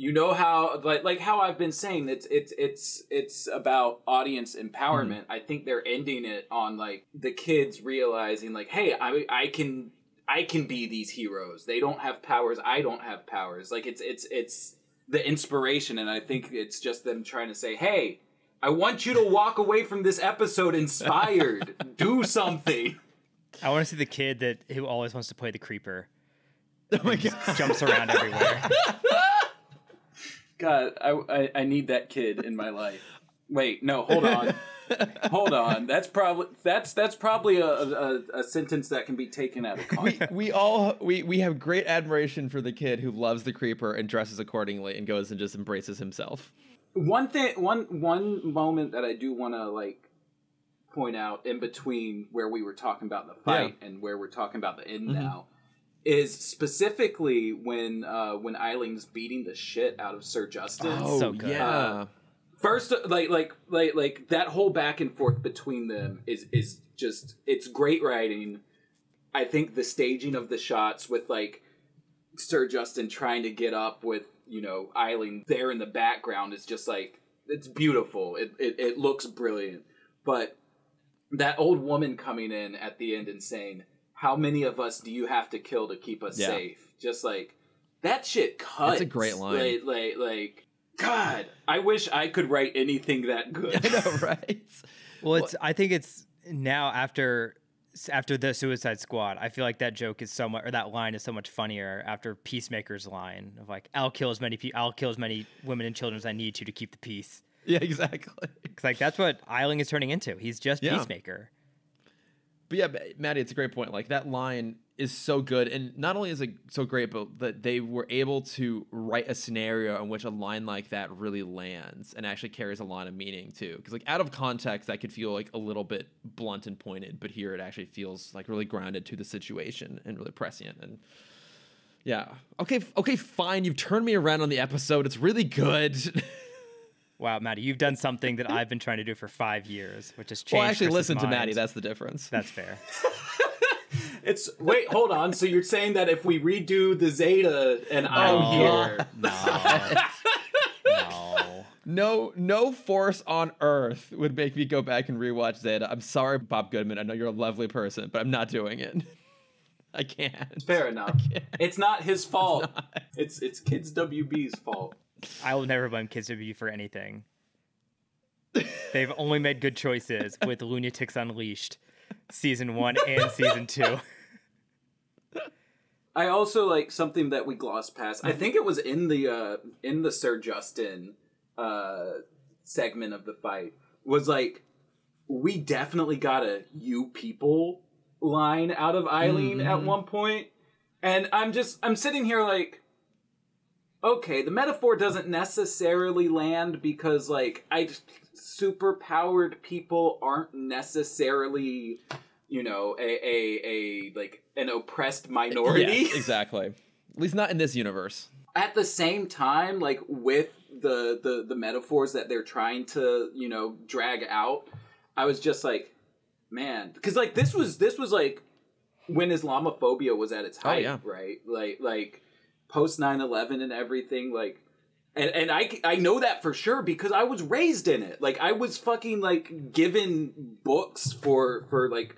C: you know how like like how I've been saying it's it's it's it's about audience empowerment. Mm-hmm. I think they're ending it on like the kids realizing like, hey, I I can I can be these heroes. They don't have powers. I don't have powers. Like it's it's it's the inspiration, and I think it's just them trying to say, hey. I want you to walk away from this episode inspired. [laughs] Do something.
B: I want to see the kid that who always wants to play the creeper.
A: Oh my god!
B: Jumps around everywhere. [laughs]
C: God, I, I, I need that kid in my life. Wait, no, hold on, [laughs] hold on. That's probably that's that's probably a, a, a, sentence that can be taken out of context.
A: We, we all we we have great admiration for the kid who loves the creeper and dresses accordingly and goes and just embraces himself.
C: One thing, one one moment that I do want to like point out in between where we were talking about the fight yeah. and where we're talking about the end mm-hmm. now is specifically when uh, when Eiling's beating the shit out of Sir Justin.
A: Oh, so good. yeah. Uh,
C: first, like like like like that whole back and forth between them is is just it's great writing. I think the staging of the shots with like Sir Justin trying to get up with you know Eileen there in the background is just like it's beautiful. It it, it looks brilliant, but that old woman coming in at the end and saying how many of us do you have to kill to keep us yeah. safe? Just like that shit cuts.
A: That's a great line.
C: Like, like, like, God, I wish I could write anything that good. [laughs]
A: I know, right?
B: well, it's. I think it's now after after the Suicide Squad. I feel like that joke is so much, or that line is so much funnier after Peacemaker's line of like, "I'll kill as many people, I'll kill as many women and children as I need to to keep the peace."
A: Yeah, [laughs] exactly.
B: Because like that's what Eiling is turning into. He's just yeah. Peacemaker
A: but yeah, Maddie, it's a great point. Like that line is so good, and not only is it so great, but that they were able to write a scenario in which a line like that really lands and actually carries a lot of meaning too. Because like out of context, that could feel like a little bit blunt and pointed, but here it actually feels like really grounded to the situation and really prescient. And yeah, okay, okay, fine. You've turned me around on the episode. It's really good. [laughs]
B: Wow, Maddie, you've done something that I've been trying to do for five years, which is changed.
A: Well, actually,
B: Chris's
A: listen
B: mind.
A: to Maddie. That's the difference.
B: That's fair. [laughs]
C: it's wait, hold on. So you're saying that if we redo the Zeta and I'm oh, here, [laughs]
B: no,
A: no, no, no force on earth would make me go back and rewatch Zeta. I'm sorry, Bob Goodman. I know you're a lovely person, but I'm not doing it. [laughs] I can't.
C: Fair enough. It's not his fault. It's, not. it's it's Kids WB's fault.
B: I will never blame Kids WB for anything. They've only made good choices with Loonatics Unleashed, season one and season two.
C: I also like something that we glossed past. I think it was in the uh, in the Sir Justin uh, segment of the fight was like we definitely got a "you people" line out of Eiling mm-hmm. at one point, and I'm just I'm sitting here like okay, the metaphor doesn't necessarily land because like I super powered people aren't necessarily you know a a, a like an oppressed minority.
A: Yes, exactly. At least not in this universe.
C: At the same time, like with the the the metaphors that they're trying to you know drag out, I was just like, man, because like this was this was like when Islamophobia was at its oh, height, oh, yeah. right? Like like post 9-11 and everything like and and I I know that for sure because I was raised in it. Like I was fucking like given books for for like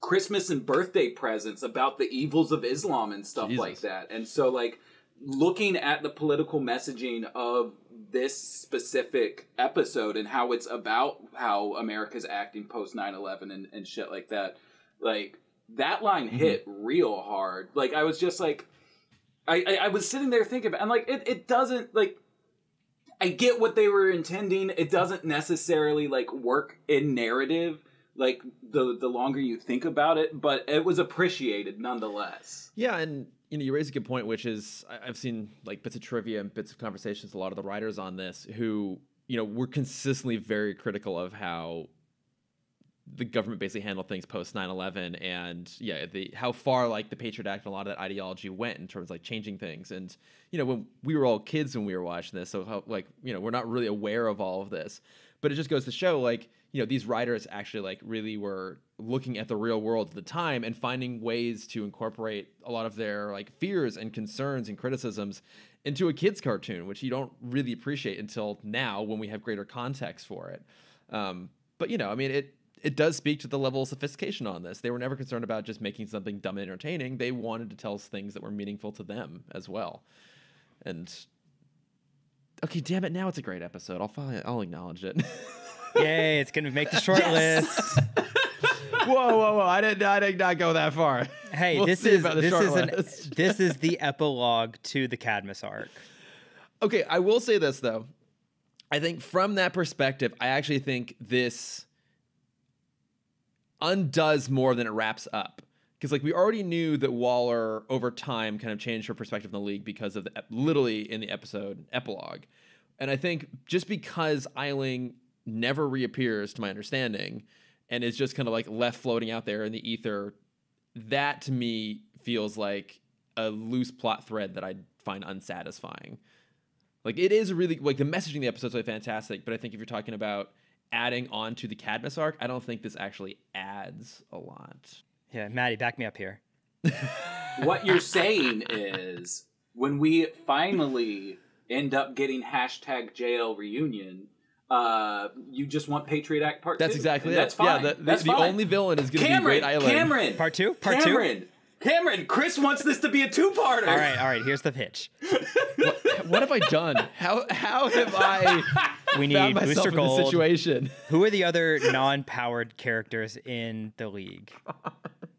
C: Christmas and birthday presents about the evils of Islam and stuff Jesus. like that. And so like looking at the political messaging of this specific episode and how it's about how America's acting post 9/11 and and shit like that. Like that line
A: Mm-hmm.
C: hit real hard. Like I was just like, I I, I was sitting there thinking about, and like it it doesn't like. I get what they were intending. It doesn't necessarily like work in narrative, like the the longer you think about it, but it was appreciated nonetheless.
A: Yeah, and you know, you raise a good point, which is I've seen like bits of trivia and bits of conversations a lot of the writers on this who, you know, were consistently very critical of how the government basically handled things post 9-11 and yeah the how far like the patriot act and a lot of that ideology went in terms of like changing things. And you know when we were all kids when we were watching this so how like you know we're not really aware of all of this but it just goes to show like you know these writers actually like really were looking at the real world at the time and finding ways to incorporate a lot of their like fears and concerns and criticisms into a kids cartoon which you don't really appreciate until now when we have greater context for it. Um, but you know i mean it it does speak to the level of sophistication on this. They were never concerned about just making something dumb and entertaining. They wanted to tell us things that were meaningful to them as well. And okay, damn it, now it's a great episode. I'll finally, I'll acknowledge it. [laughs]
B: Yay! It's gonna make the [laughs] short
C: Yes!
B: list. [laughs]
A: whoa, whoa, whoa! I did, I did not go that far.
B: Hey,
A: We'll
B: this is this is an, this is the epilogue to the Cadmus arc.
A: Okay, I will say this though. I think from that perspective, I actually think this undoes more than it wraps up. Because like we already knew that Waller over time kind of changed her perspective in the league because of the literally in the episode epilogue, and I think just because Eiling never reappears, to my understanding, and is just kind of like left floating out there in the ether, that to me feels like a loose plot thread that I find unsatisfying. Like it is really like the messaging of the episode's really fantastic, but I think if you're talking about adding on to the Cadmus arc, I don't think this actually adds a lot.
B: Yeah, Maddie, back me up here. [laughs]
C: what you're saying is when we finally end up getting hashtag JL reunion, uh, you just want Patriot Act Part
A: That's
C: Two.
A: exactly
C: And
A: it.
C: That's fine.
A: Yeah, the, the,
C: that's
A: the
C: fine.
A: only villain is going to be Great Island.
C: Cameron,
B: Part two? Part two?
C: Cameron, Cameron. Chris wants this to be a two-parter.
B: All right, all right. Here's the pitch. [laughs] [laughs]
A: What have I done? How how have I [laughs]
B: We
A: found
B: need
A: myself
B: Booster
A: in this
B: Gold.
A: situation? [laughs]
B: Who are the other non-powered characters in the league?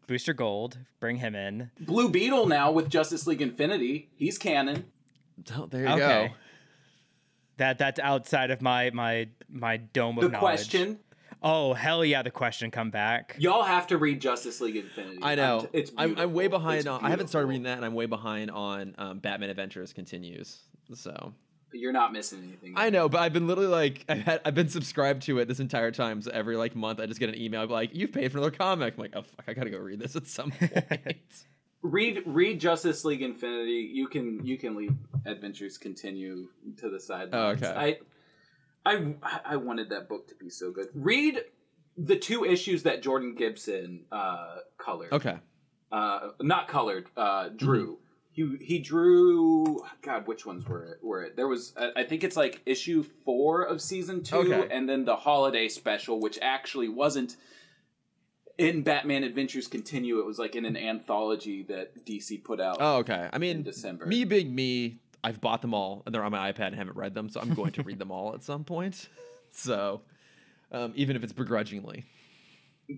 B: Booster Gold. Bring him in.
C: Blue Beetle now with Justice League Infinity. He's canon.
A: Oh, there you
B: Okay.
A: go.
B: That that's outside of my my my dome of
C: The
B: knowledge.
C: question.
B: Oh hell yeah! The question come back.
C: Y'all have to read Justice League Infinity.
A: I know.
C: I'm- it's
A: I'm, I'm way
C: beautiful.
A: behind
C: It's
A: on. I haven't started
C: beautiful.
A: reading that, and I'm way behind on um, Batman Adventures continues. So
C: You're not missing anything.
A: I know, but I've been literally like [laughs] I've, had, I've been subscribed to it this entire time. So every like month, I just get an email like, "You've paid for another comic." I'm like, "Oh fuck, I gotta go read this at some [laughs] point."
C: read read Justice League Infinity. You can you can leave Adventures Continue to the side.
A: Oh, okay.
C: I I I wanted that book to be so good. Read the two issues that Jordan Gibson uh colored.
A: okay.
C: Uh not colored, uh
A: Mm-hmm.
C: He he drew God, which ones were it? Were it? There was I I think it's like issue 4 of season 2
A: Okay.
C: and then the holiday special which actually wasn't in Batman Adventures Continue, it was like in an anthology that DC put out.
A: Oh, okay. I mean,
C: In December.
A: me being me, I've bought them all, and they're on my iPad and haven't read them, so I'm going to read them all at some point. [laughs] So, um, even if it's begrudgingly,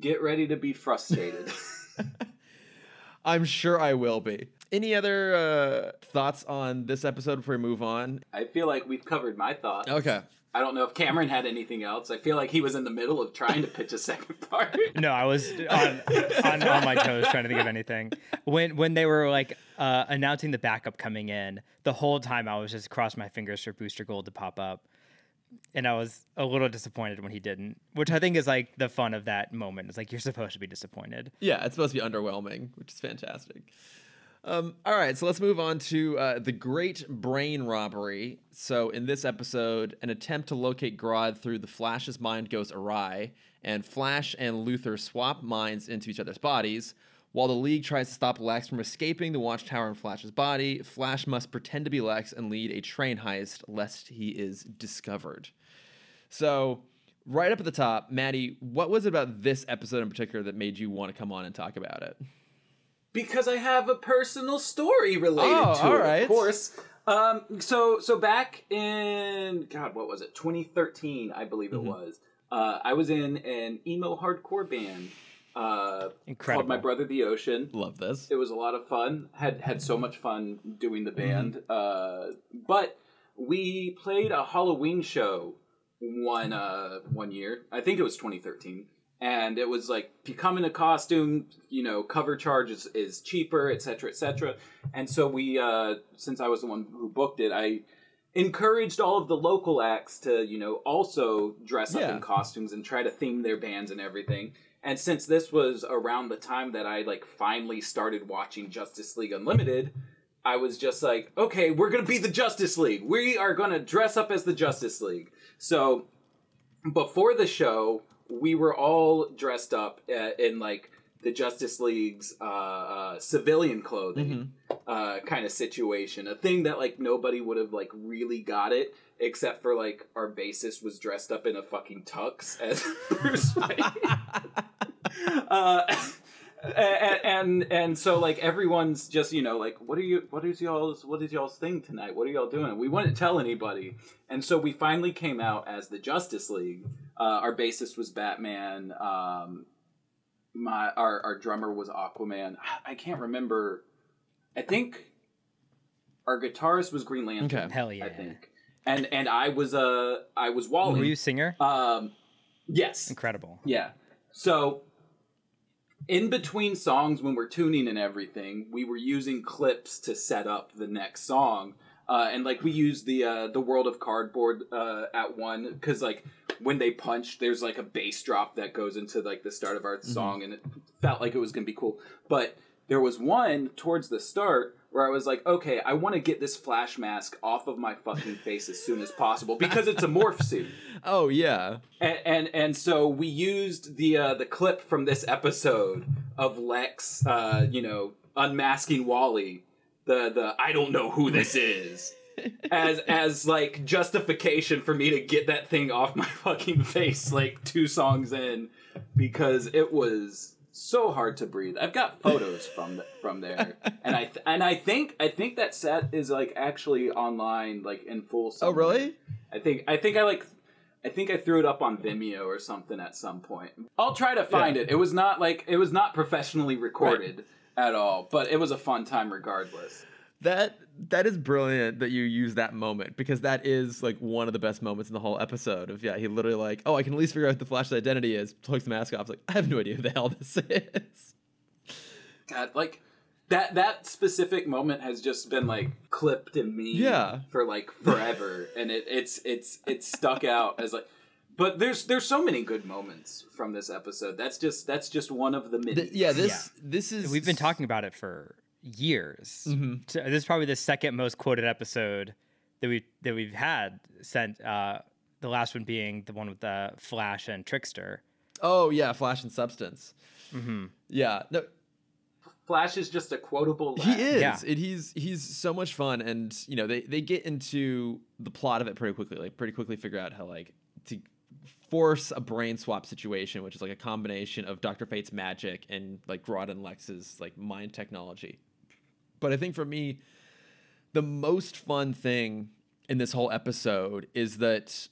C: Get ready to be frustrated. [laughs]
A: I'm sure I will be. Any other uh, thoughts on this episode before we move on?
C: I feel like we've covered my thoughts.
A: Okay.
C: I don't know if Cameron had anything else. I feel like he was in the middle of trying to pitch a second part. [laughs]
B: No, I was on, on on my toes trying to think of anything. When when they were like uh, announcing the backup coming in, the whole time I was just crossing my fingers for Booster Gold to pop up, and I was a little disappointed when he didn't. Which I think is like the fun of that moment. It's like you're supposed to be disappointed.
A: Yeah, it's supposed to be underwhelming, which is fantastic. Um, all right, so let's move on to uh, the Great Brain Robbery. So, in this episode, an attempt to locate Grodd through the Flash's mind goes awry, and Flash and Luthor swap minds into each other's bodies. While the League tries to stop Lex from escaping the Watchtower in Flash's body, Flash must pretend to be Lex and lead a train heist lest he is discovered. So, right up at the top, Maddie, what was it about this episode in particular that made you want to come on and talk about it?
C: Because I have a personal story related
A: Oh,
C: to
A: all
C: it,
A: right.
C: of course. Um, so so back in God, what was it? 2013, I believe
A: Mm-hmm.
C: it was. Uh, I was in an emo hardcore band uh, called My Brother the Ocean.
A: Love this.
C: It was a lot of fun. Had had so much fun doing the
A: Mm-hmm.
C: band. Uh, but we played a Halloween show one uh, one year. I think it was 2013. And it was like if you come in a costume, you know, cover charge is, is cheaper, et cetera, et cetera. And so we, uh, since I was the one who booked it, I encouraged all of the local acts to, you know, also dress up
A: Yeah.
C: in costumes and try to theme their bands and everything. And since this was around the time that I like finally started watching Justice League Unlimited, I was just like, okay, we're gonna be the Justice League. We are gonna dress up as the Justice League. So before the show, we were all dressed up uh, in like the Justice League's uh, uh, civilian clothing uh, kind of situation. A thing that like nobody would have like really got it, except for like our bassist was dressed up in a fucking tux as [laughs] Bruce Wayne. [laughs] [laughs] and, and and so like everyone's just you know like what are you what is y'all's what is y'all's thing tonight what are y'all doing we wouldn't tell anybody and so we finally came out as the justice league uh, our bassist was batman um, my our, our drummer was aquaman i can't remember i think our guitarist was green lantern
A: Okay.
B: Hell yeah.
C: i think and and i was uh i was wally
B: Were you a singer?
C: um yes
B: Incredible.
C: yeah. So in between songs when we're tuning and everything, we were using clips to set up the next song. Uh, and like we used the uh, the world of cardboard uh, at one because like when they punch, there's like a bass drop that goes into like the start of our song, and it felt like it was gonna be cool. But there was one towards the start where I was like, okay, I want to get this flash mask off of my fucking face as soon as possible because it's a morph suit [laughs]
A: Oh yeah.
C: and and, and so we used the uh, the clip from this episode of Lex, uh, you know, unmasking Wally, the the I don't know who this is, [laughs] as as like justification for me to get that thing off my [laughs] fucking face, like two songs in, because it was so hard to breathe. I've got photos from the, from there, and I th- and I think I think that set is like actually online, like in full.
A: Oh really?
C: I think I think I like I think I threw it up on Vimeo or something at some point. I'll try to find
A: Yeah.
C: it. It was not like it was not professionally recorded at all, but it was a fun time regardless.
A: That that is brilliant that you use that moment because that is like one of the best moments in the whole episode. Of yeah, he literally like, oh, I can at least figure out what the Flash's identity is. Takes the mask off. Like I have no idea who the hell this [laughs] is.
C: God, like that that specific moment has just been like clipped in me
A: Yeah.
C: for like forever and it, it's it's it's stuck out as like but there's there's so many good moments from this episode. That's just that's just one of the many.
A: Th- yeah, this this is
B: We've been talking about it for years.
A: Mhm.
B: So This is probably the second most quoted episode that we that we've had. Sent uh, the last one being the one with the Flash and Trickster.
A: Oh yeah, Flash and Substance.
B: Mm-hmm.
A: Yeah, no,
C: Flash is just a quotable
A: he is.
B: Yeah.
A: It, he's he's so much fun, and you know they they get into the plot of it pretty quickly. Like pretty quickly figure out how like to force a brain swap situation, which is like a combination of Doctor Fate's magic and like Grodd and Lex's like mind technology. But I think for me, the most fun thing in this whole episode is that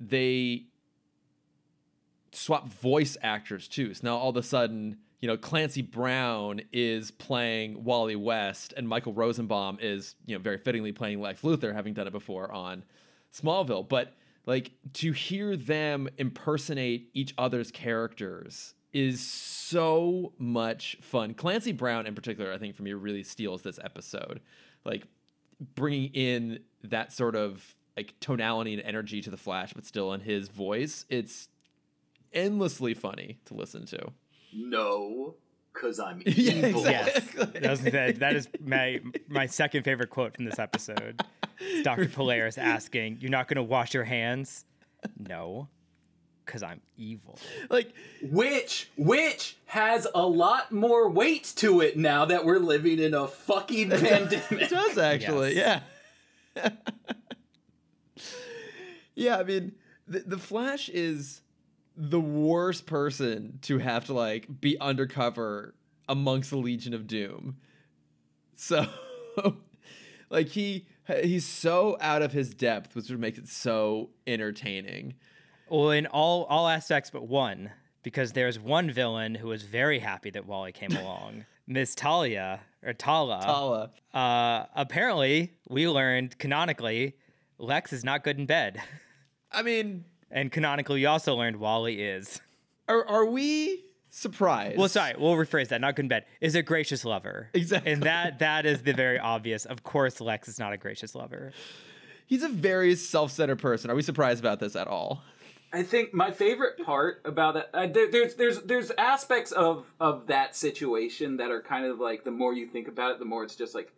A: they swap voice actors too. So now all of a sudden, you know, Clancy Brown is playing Wally West, and Michael Rosenbaum is, you know, very fittingly playing Lex Luthor, having done it before on Smallville. But like to hear them impersonate each other's characters is so much fun. Clancy Brown, in particular, I think for me really steals this episode. Like bringing in that sort of like tonality and energy to the Flash, but still in his voice. It's endlessly funny to listen to.
C: No, because I'm
A: Yeah, [laughs]
C: evil.
A: exactly.
B: That, was, that, that is my my second favorite quote from this episode. It's Dr. [laughs] Polaris asking, "You're not going to wash your hands?" No, because I'm evil.
A: Like
C: Which, which has a lot more weight to it now that we're living in a fucking [laughs] pandemic.
A: it does actually, yeah. [laughs] yeah, I mean, the, the Flash is the worst person to have to like be undercover amongst the Legion of Doom. [laughs] So, like he he's so out of his depth, which would make it so entertaining.
B: Well, in all all aspects but one, because there's one villain who was very happy that Wally came [laughs] along, Miss Talia or Tala.
A: Tala.
B: Uh, apparently, we learned canonically Lex is not good in bed, [laughs]
A: I mean,
B: and canonically, we also learned Wally is.
A: are are we surprised?
B: Well, sorry, we'll rephrase that. Not good in bed is a gracious lover.
A: Exactly.
B: and that that is the very obvious. Of course, Lex is not a gracious lover.
A: He's a very self-centered person. Are we surprised about this at all?
C: I think my favorite part about it, uh, there, there's there's there's aspects of of that situation that are kind of like the more you think about it, the more it's just like,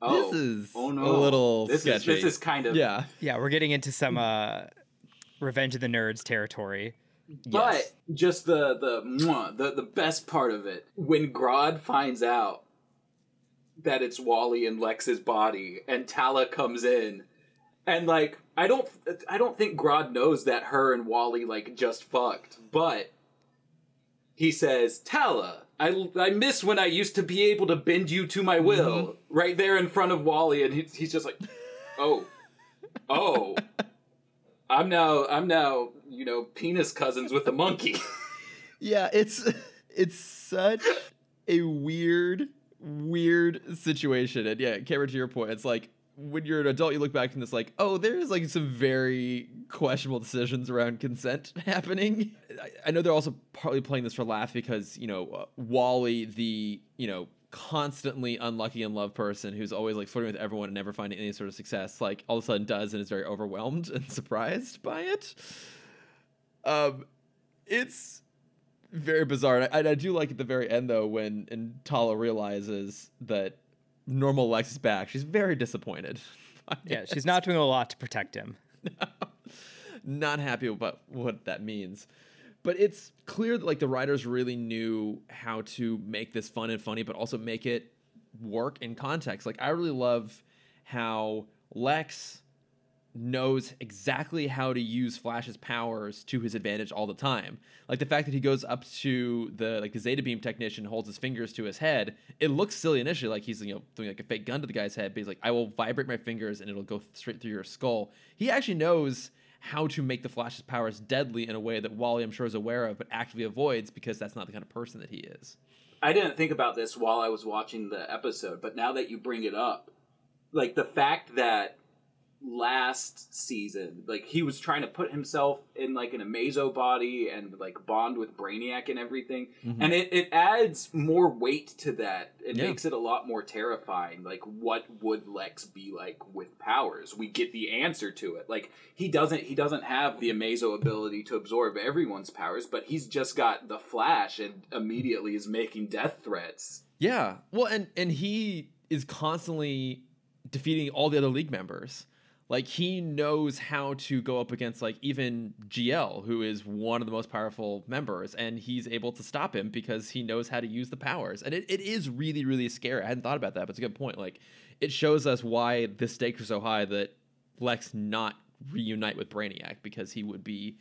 C: oh,
A: this is
C: oh no,
A: a little
C: this
A: sketchy.
C: is this is kind of
A: yeah.
B: Yeah, we're getting into some uh, Revenge of the Nerds territory.
C: But
A: Yes.
C: just the the the the best part of it when Grodd finds out that it's Wally and Lex's body, and Tala comes in, and like I don't I don't think Grodd knows that her and Wally like just fucked, but he says Tala. I, I miss when I used to be able to bend you to my will mm-hmm. right there in front of Wally, and he, he's just like, [laughs] oh, oh, I'm now I'm now you know penis cousins with a monkey. [laughs]
A: Yeah, it's it's such a weird, weird situation. And yeah, Cameron, to your point, it's like when you're an adult, you look back and it's like, oh, there's like some very questionable decisions around consent [laughs] happening. I, I know they're also partly playing this for laugh because you know uh, Wally, the you know constantly unlucky in love person who's always like flirting with everyone and never finding any sort of success, like all of a sudden does and is very overwhelmed [laughs] and surprised by it. Um, it's very bizarre. And I, I do like at the very end though when and Tala realizes that normal Lex is back. She's very disappointed. [laughs]
B: Yeah, she's not doing a lot to protect him. [laughs]
A: not happy about what that means. But it's clear that like the writers really knew how to make this fun and funny, but also make it work in context. Like I really love how Lex knows exactly how to use Flash's powers to his advantage all the time. Like the fact that he goes up to the like the Zeta Beam technician, holds his fingers to his head. It looks silly initially, like he's you know doing like a fake gun to the guy's head, but he's like, I will vibrate my fingers and it'll go straight through your skull. He actually knows how to make the Flash's powers deadly in a way that Wally, I'm sure, is aware of, but actively avoids because that's not the kind of person that he is.
C: I didn't think about this while I was watching the episode, but now that you bring it up, like the fact that last season, like he was trying to put himself in like an Amazo body and like bond with Brainiac and everything, mm-hmm. and it, it adds more weight to that. It
A: Yeah.
C: makes it a lot more terrifying. Like, what would Lex be like with powers? We get the answer to it. Like he doesn't he doesn't have the Amazo ability to absorb everyone's powers, but he's just got the Flash and immediately is making death threats.
A: Yeah. Well, and and he is constantly defeating all the other league members. Like he knows how to go up against like even GL, who is one of the most powerful members, and he's able to stop him because he knows how to use the powers. And it, it is really, really scary. I hadn't thought about that, but it's a good point. Like it shows us why the stakes are so high that Lex not reunite with Brainiac because he would be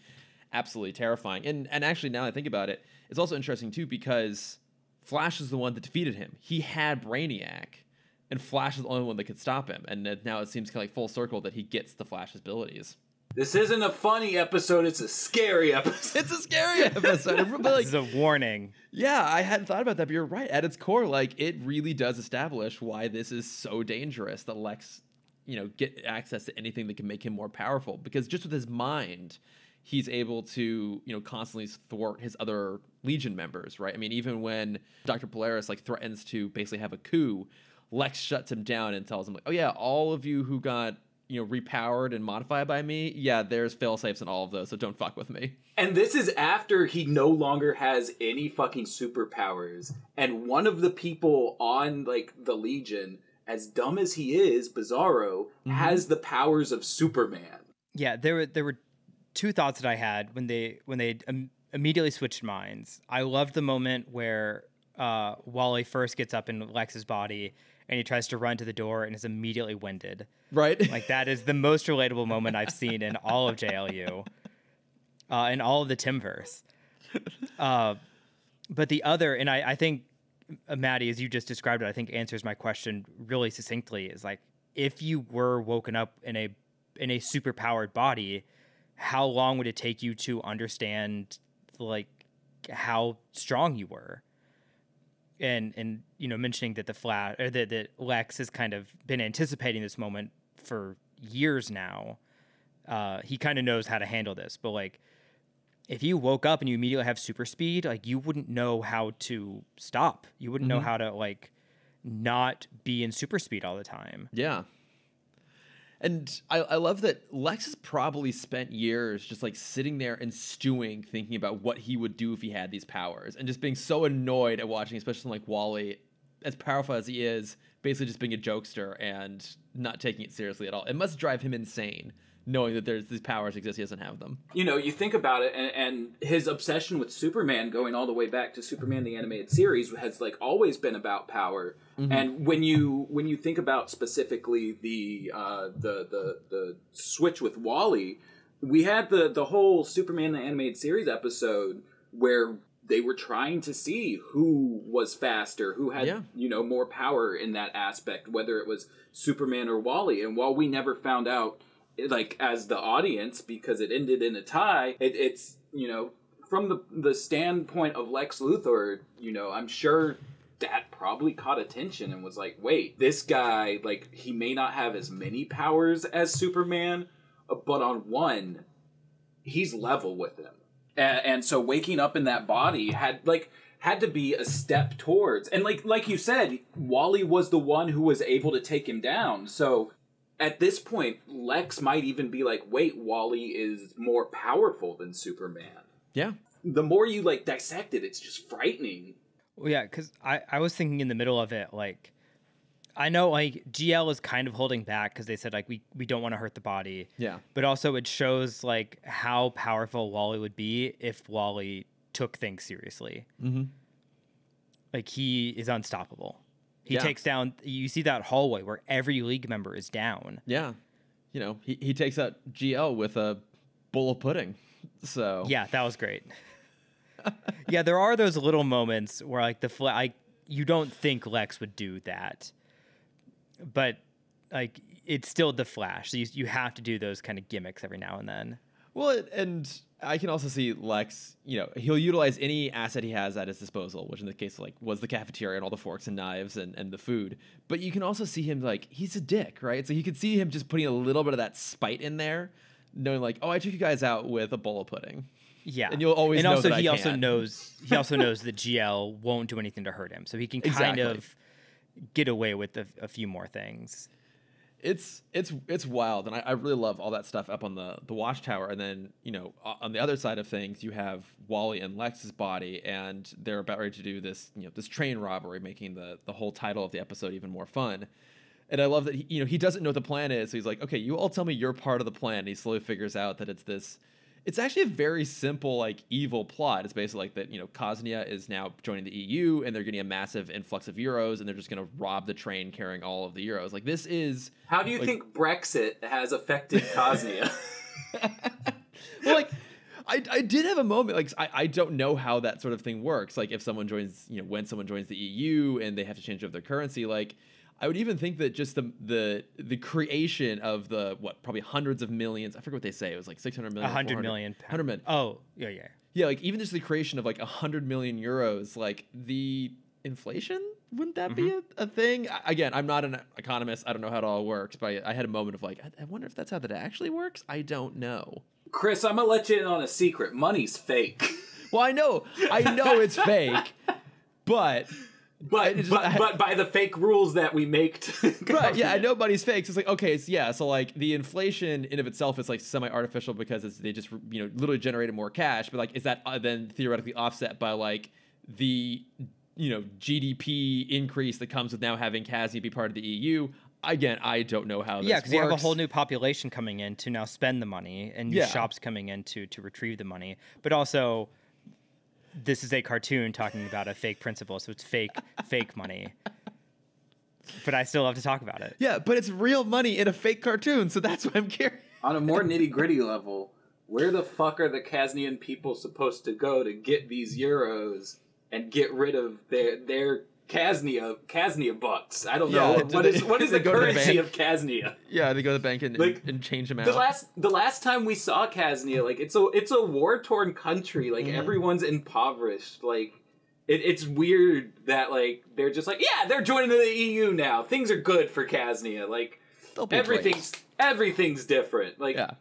A: absolutely terrifying. And and actually now I think about it, it's also interesting too because Flash is the one that defeated him. He had Brainiac, and Flash is the only one that could stop him. And it- now it seems kind of like full circle that he gets the Flash's abilities.
C: This isn't a funny episode; it's a scary [laughs] episode.
A: It's a scary episode, [laughs] but like,
B: This is a warning.
A: yeah, I hadn't thought about that, but you're right. At its core, like, it really does establish why this is so dangerous that Lex, you know, get access to anything that can make him more powerful. Because just with his mind, he's able to, you know, constantly thwart his other Legion members, right? I mean, even when Dr. Polaris like threatens to basically have a coup, Lex shuts him down and tells him like, "Oh yeah, all of you who got you know repowered and modified by me, yeah, there's fail safes in all of those, so don't fuck with me."
C: And this is after he no longer has any fucking superpowers. And one of the people on like the Legion, as dumb as he is, Bizarro, has the powers of Superman.
B: Yeah, there were there were two thoughts that I had when they when they Im- immediately switched minds. I loved the moment where uh, Wally first gets up in Lex's body and he tries to run to the door and is immediately winded.
A: Right?
B: Like that is the most relatable moment I've seen in all of JLU, uh, in all of the Timmverse. Uh, but the other, and I, I think uh, Maddie, as you just described it, I think answers my question really succinctly. Is like if you were woken up in a in a super powered body, how long would it take you to understand like how strong you were. And and you know mentioning that the flat or that that Lex has kind of been anticipating this moment for years now. Uh, he kind of knows how to handle this, but like if you woke up and you immediately have super speed, like you wouldn't know how to stop. You wouldn't know how to like not be in super speed all the time.
A: Yeah. And I, I love that Lex has probably spent years just like sitting there and stewing, thinking about what he would do if he had these powers, and just being so annoyed at watching, especially like Wally, as powerful as he is, basically just being a jokester and not taking it seriously at all. It must drive him insane knowing that there's these powers exist, he doesn't have them.
C: you know, you think about it, and, and his obsession with Superman, going all the way back to Superman the animated series, has like always been about power. And when you when you think about specifically the uh, the the the switch with Wally, we had the the whole Superman the animated series episode where they were trying to see who was faster, who had
A: Yeah.
C: you know more power in that aspect, whether it was Superman or Wally. And while we never found out, like as the audience, because it ended in a tie, it, it's you know from the the standpoint of Lex Luthor, you know, I'm sure that probably caught attention and was like, wait, this guy, like, he may not have as many powers as Superman, uh, but on one, he's level with him. And, and so waking up in that body had, like, had to be a step towards. And like like you said, Wally was the one who was able to take him down. So at this point, Lex might even be like, wait, Wally is more powerful than Superman.
A: Yeah.
C: The more you like dissect it, it's just frightening.
B: Well, yeah, because I, I was thinking in the middle of it, like, I know like GL is kind of holding back because they said like we, we don't want to hurt the body,
A: Yeah.
B: but also it shows like how powerful Wally would be if Wally took things seriously.
A: Mm-hmm.
B: Like he is unstoppable. He
A: Yeah.
B: takes down. You see that hallway where every league member is down.
A: Yeah. You know, he, he takes out GL with a bowl of pudding. [laughs] So
B: Yeah, that was great. [laughs] yeah, there are those little moments where like the fl- like you don't think Lex would do that, but like it's still the Flash. So you you have to do those kind of gimmicks every now and then.
A: Well, and I can also see Lex, you know, he'll utilize any asset he has at his disposal, which in the case like was the cafeteria and all the forks and knives and, and the food. But you can also see him like he's a dick, right? So you could see him just putting a little bit of that spite in there, knowing like, oh, I took you guys out with a bowl of pudding.
B: Yeah,
A: And you'll always
B: and
A: know
B: also
A: that
B: he also knows he also [laughs] knows that GL won't do anything to hurt him, so he can kind
A: Exactly.
B: of get away with a, a few more things.
A: It's it's it's wild. And I, I really love all that stuff up on the the watchtower. And then you know on the other side of things you have wally and lex's body and they're about ready to do this you know this train robbery making the the whole title of the episode even more fun. And i love that he, you know he doesn't know what the plan is. So he's like okay you all tell me your part of the plan. And he slowly figures out that it's this it's actually a very simple like evil plot. It's basically like that you know Kasnia is now joining the eu and they're getting a massive influx of euros and they're just going to rob the train carrying all of the euros. Like this is
C: How do you
A: Like-
C: think Brexit has affected Kasnia? [laughs] [laughs]
A: well, like I, I did have a moment like I, I don't know how that sort of thing works. Like if someone joins you know when someone joins the eu and they have to change up their currency like i would even think that just the the the creation of the what probably hundreds of millions i forget what they say it was like 600
B: A
A: million
B: hundred
A: 400
B: million. pa-
A: 100 million
B: Oh yeah, yeah.
A: yeah like even just the creation of like 100 million euros like the inflation wouldn't that be mm-hmm. a, a thing I- again i'm not an economist i don't know how it all works but i, I had a moment of like I, I wonder if that's how that actually works i don't know
C: Chris, I'm gonna let you in on a secret. Money's fake.
A: Well, I know, I know it's fake, [laughs] but
C: But,
A: just-
C: but,
A: I-
C: but by the fake rules that we make to [laughs]
A: right, yeah, I know money's fake. So it's like okay, it's yeah, so like the inflation in of itself is like semi-artificial because it's, they just you know literally generated more cash. But like, is that uh, then theoretically offset by like the you know GDP increase that comes with now having Cassie be part of the EU? Again, I don't know how. This
B: Yeah, because you have a whole new population coming in to now spend the money, and new
A: Yeah.
B: shops coming in to to retrieve the money. But also, this is a cartoon talking about a fake principle, so it's fake fake money. But I still love to talk about it.
A: Yeah, but it's real money in a fake cartoon, so that's why I'm curious.
C: On a more nitty gritty level, where the fuck are the Kasnian people supposed to go to get these euros and get rid of their their Kasnia Kasnia bucks. I don't
A: Yeah,
C: know
A: do
C: what
A: they-
C: is what [laughs] is the
A: to the
C: currency of Kasnia.
A: Yeah, they go to the bank and,
C: Like,
A: and change them out.
C: The last the last time we saw Kasnia, like it's a it's a war torn country. Like
A: Mhm.
C: everyone's impoverished. Like it, it's weird that like they're just like yeah they're joining the EU now. Things are good for Kasnia. Like everything's everything's different. Like
A: yeah.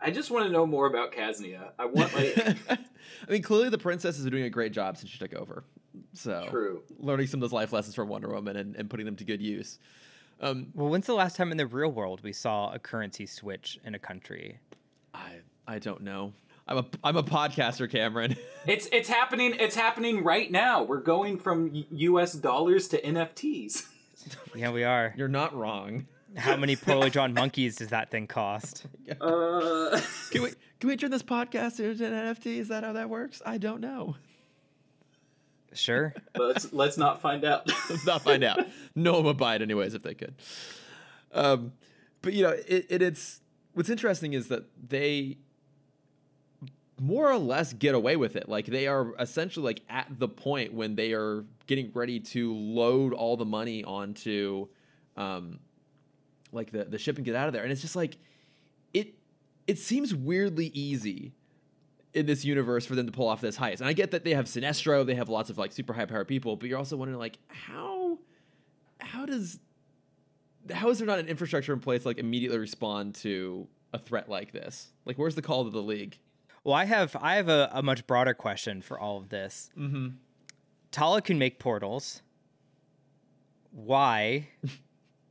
C: I just want to know more about Kasnia. I want like [laughs]
A: I mean, clearly the princess is doing a great job since she took over. So
C: true.
A: learning some of those life lessons from Wonder Woman and, and putting them to good use. Um,
B: Well, when's the last time in the real world we saw a currency switch in a country?
A: I I don't know. I'm a I'm a podcaster, Cameron. [laughs]
C: It's it's happening. It's happening right now. We're going from U.S. dollars to NFTs. [laughs]
B: Yeah, we are.
A: You're not wrong.
B: How many poorly drawn [laughs] monkeys does that thing cost?
C: Uh,
A: Can we can we turn this podcast into an NFT? Is that how that works? I don't know.
B: Sure.
C: let's let's not find out. [laughs]
A: Let's not find out. No one would buy it anyways if they could. Um, but you know, it, it it's what's interesting is that they more or less get away with it. Like they are essentially like at the point when they are getting ready to load all the money onto um like the the ship and get out of there. And it's just like it it seems weirdly easy in this universe for them to pull off this heist. And I get that they have Sinestro, they have lots of like super high powered people, but you're also wondering like how how does how is there not an infrastructure in place to, like immediately respond to a threat like this? Like where's the call to the league?
B: Well, I have I have a, a much broader question for all of this.
A: Mm-hmm.
B: Tala can make portals. Why? [laughs]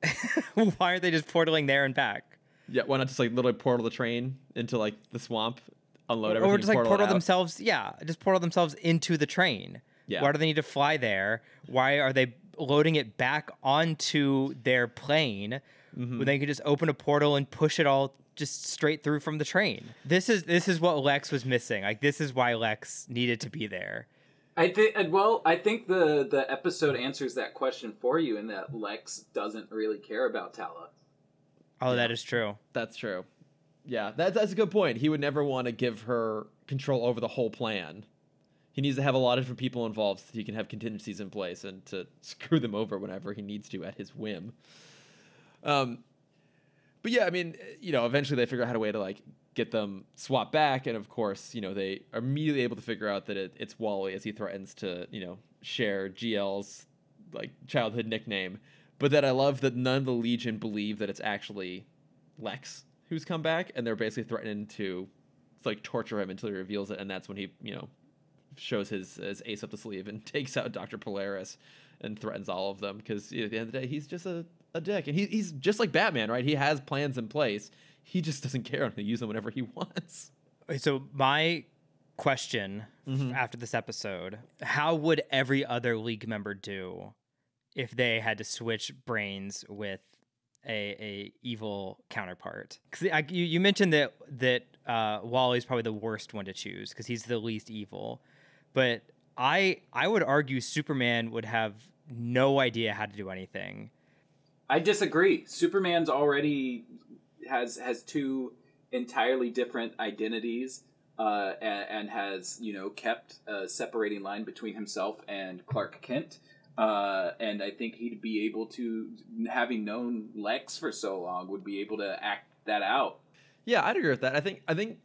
B: [laughs] Why are they just portaling there and back?
A: Yeah, why not just like literally portal the train into like the swamp, unload everything,
B: Or just like
A: portal,
B: portal themselves? Yeah, just portal themselves into the train.
A: Yeah.
B: Why do they need to fly there? Why are they loading it back onto their plane
A: Mm-hmm.
B: when they could just open a portal and push it all just straight through from the train? This is this is what Lex was missing. Like this is why Lex needed to be there.
C: I think well, I think the the episode answers that question for you in that Lex doesn't really care about Tala.
B: Oh, that is true.
A: That's true. Yeah, that's that's a good point. He would never want to give her control over the whole plan. He needs to have a lot of different people involved so he can have contingencies in place and to [laughs] screw them over whenever he needs to at his whim. Um, but yeah, I mean, you know, eventually they figure out how to way to like get them swapped back, and of course, you know, they are immediately able to figure out that it, it's Wally as he threatens to, you know, share GL's like childhood nickname. But that I love that none of the Legion believe that it's actually Lex who's come back, and they're basically threatening to like torture him until he reveals it, and that's when he, you know, shows his, his ace up the sleeve and [laughs] takes out Doctor Polaris and threatens all of them because at the end of the day, he's just a, a dick, and he, he's just like Batman, right? He has plans in place. He just doesn't care and he use them whenever he [laughs] wants.
B: Okay, So my question
A: Mhm.
B: after this episode: How would every other league member do if they had to switch brains with a, a evil counterpart? Because you, you mentioned that that uh, Wally's probably the worst one to choose because he's the least evil, but I I would argue Superman would have no idea how to do anything.
C: I disagree. Superman's already has has two entirely different identities, uh, and, and has you know kept a separating line between himself and Clark Kent. Uh, and I think he'd be able to, having known Lex for so long, would be able to act that out.
A: Yeah, I'd agree with that. I think I think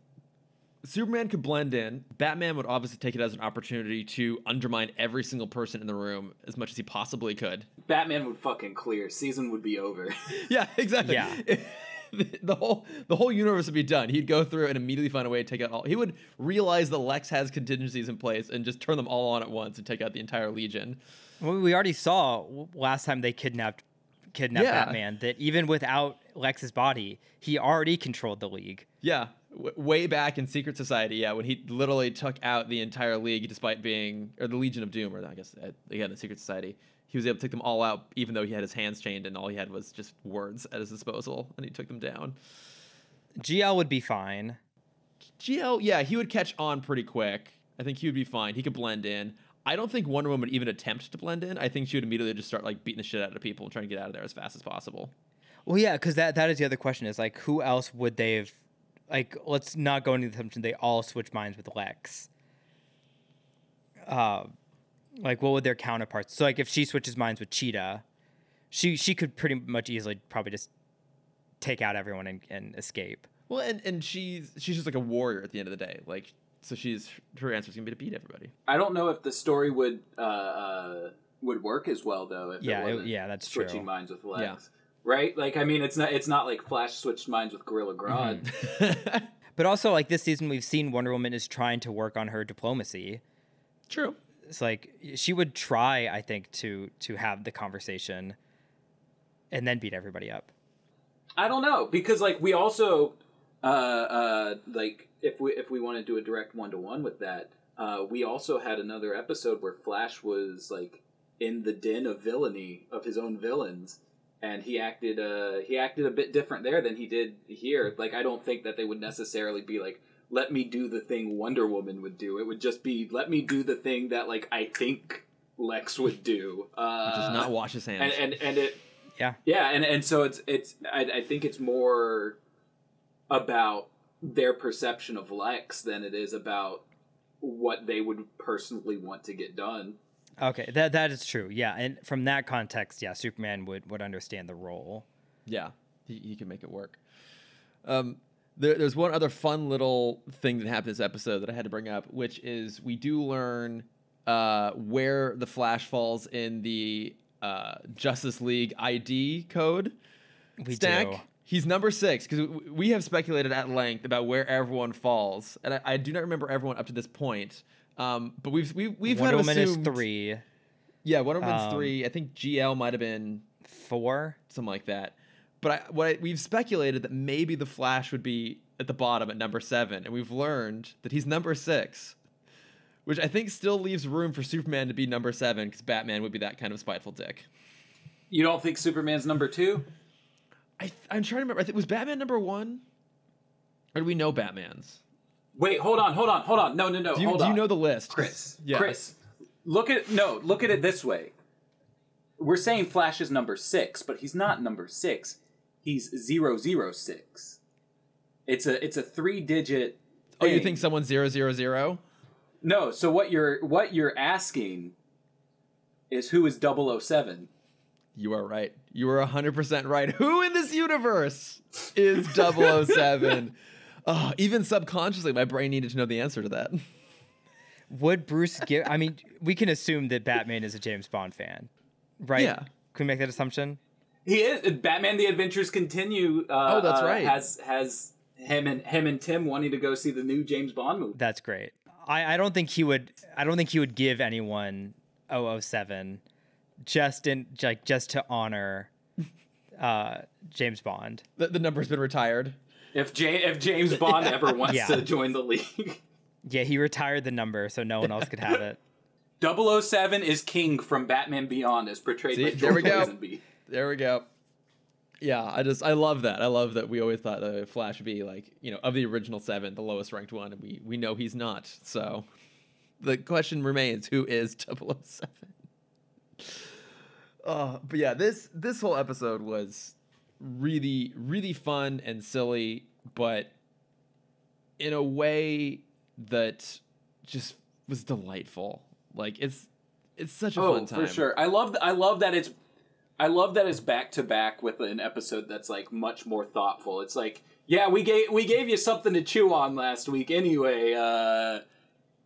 A: Superman could blend in. Batman would obviously take it as an opportunity to undermine every single person in the room as much as he possibly could.
C: Batman would fucking clear. Season would be over. [laughs]
A: Yeah, exactly.
B: Yeah.
A: the, [laughs] the whole the whole universe would be done. He'd go through and immediately find a way to take out all. He would realize that Lex has contingencies in place and just turn them all on at once and take out the entire Legion.
B: Well, we already saw last time they kidnapped kidnapped
A: Yeah.
B: Batman that even without Lex's body, he already controlled the league.
A: Yeah, w- way back in Secret Society, yeah, when he literally took out the entire league despite being, or the Legion of Doom, or I guess uh, again the Secret Society, he was able to take them all out, even though he had his hands chained and all he had was just words at his disposal, and he took them down.
B: GL would be fine.
A: GL, yeah, he would catch on pretty quick. I think he would be fine. He could blend in. I don't think Wonder Woman would even attempt to blend in. I think she would immediately just start like beating the shit out of people and trying to get out of there as fast as possible.
B: Well, yeah, because that that is the other question is like, who else would they have? Like, let's not go into the assumption they all switch minds with Lex. Uh, like what would their counterparts? So like if she switches minds with Cheetah, she she could pretty much easily probably just take out everyone and, and escape.
A: Well, and and she's she's just like a warrior at the end of the day. Like, so she's her answer's gonna be to beat everybody.
C: I don't know if the story would uh, uh, would work as well though. If
B: Yeah,
C: it
B: it-
C: wasn't
B: yeah, that's
C: switching
B: true.
C: minds with Lex.
A: Yeah.
C: Right? Like, I mean, it's not it's not like Flash switched minds with Gorilla
B: Mm-hmm.
C: Grodd. [laughs] [laughs]
B: But also like this season we've seen Wonder Woman is trying to work on her diplomacy.
A: True.
B: It's like she would try, I think, to to have the conversation and then beat everybody up.
C: I don't know because like we also uh, uh, like if we if we want to do a direct one to one with that, uh, we also had another episode where Flash was like in the den of villainy of his own villains, and he acted uh, he acted a bit different there than he did here. Like I don't think that they would necessarily be like. Let me do the thing Wonder Woman would do. It would just be let me do the thing that like I think Lex would do. Uh,
A: Which is not wash his hands.
C: and and and it
B: Yeah.
C: yeah and and so it's it's i, I think it's more about their perception of lex than it is about what they would personally want to get done
B: Okay, that that is true. Yeah, and from that context, yeah, Superman would would understand the role.
A: Yeah, he, he can make it work. Um, there, there's one other fun little thing that happened this episode that I had to bring up, which is we do learn uh, where the Flash falls in the uh, Justice League ID code
B: We
A: stack.
B: do.
A: He's number six because we have speculated at length about where everyone falls, and I, I do not remember everyone up to this point. Um, but we've we've we've
B: Wonder
A: kind of
B: Woman
A: assumed
B: is three,
A: Yeah, Wonder Woman's
B: Um,
A: three. I think GL might have been
B: four.
A: something like that. But I, what I, we've speculated that maybe the Flash would be at the bottom at number seven, and we've learned that he's number six, which I think still leaves room for Superman to be number seven because Batman would be that kind of spiteful dick.
C: you don't think superman's number two
A: I, I'm trying to remember. I think was Batman number one, or do we know Batman's?
C: wait hold on hold on hold on no no no
A: Do you, do you know the list,
C: chris
A: Yeah.
C: chris look at no look at it this way we're saying flash is number six but he's not number six he's zero zero six it's a it's a three digit
A: Oh, you think someone's zero zero zero?
C: No, so what you're what you're asking is who is 007?
A: You are right. You are 100% right. Who in this universe is 007? oh, [laughs] even subconsciously, my brain needed to know the answer to that.
B: Would Bruce give? I mean, we can assume that Batman is a James Bond fan, right?
A: Yeah.
B: Can we make that assumption?
C: He is Batman the Adventures Continue uh,
A: Oh, that's
C: uh,
A: right.
C: has has him and him and Tim wanting to go see the new James Bond movie.
B: That's great. I, I don't think he would. I don't think he would give anyone 007 just in like just to honor uh, James Bond.
A: The, the number's been retired.
C: If J- if James Bond ever [laughs] wants
B: Yeah.
C: to join the league.
B: Yeah, he retired the number so no one else could have it. [laughs]
C: 007 is king from Batman Beyond as portrayed
A: See,
C: by
A: there we go.
C: Lazenby.
A: There we go. Yeah, I just I love that. I love that we always thought the Flash would be like you know of the original seven, the lowest ranked one, and we we know he's not. So the question remains: Who is 007? Oh, but yeah, this this whole episode was really really fun and silly, but in a way that just was delightful. Like it's it's such a
C: Oh,
A: fun time
C: for sure. I love I love that it's I love that it's back to back with an episode that's like much more thoughtful. It's like, yeah, we gave we gave you something to chew on last week anyway. Uh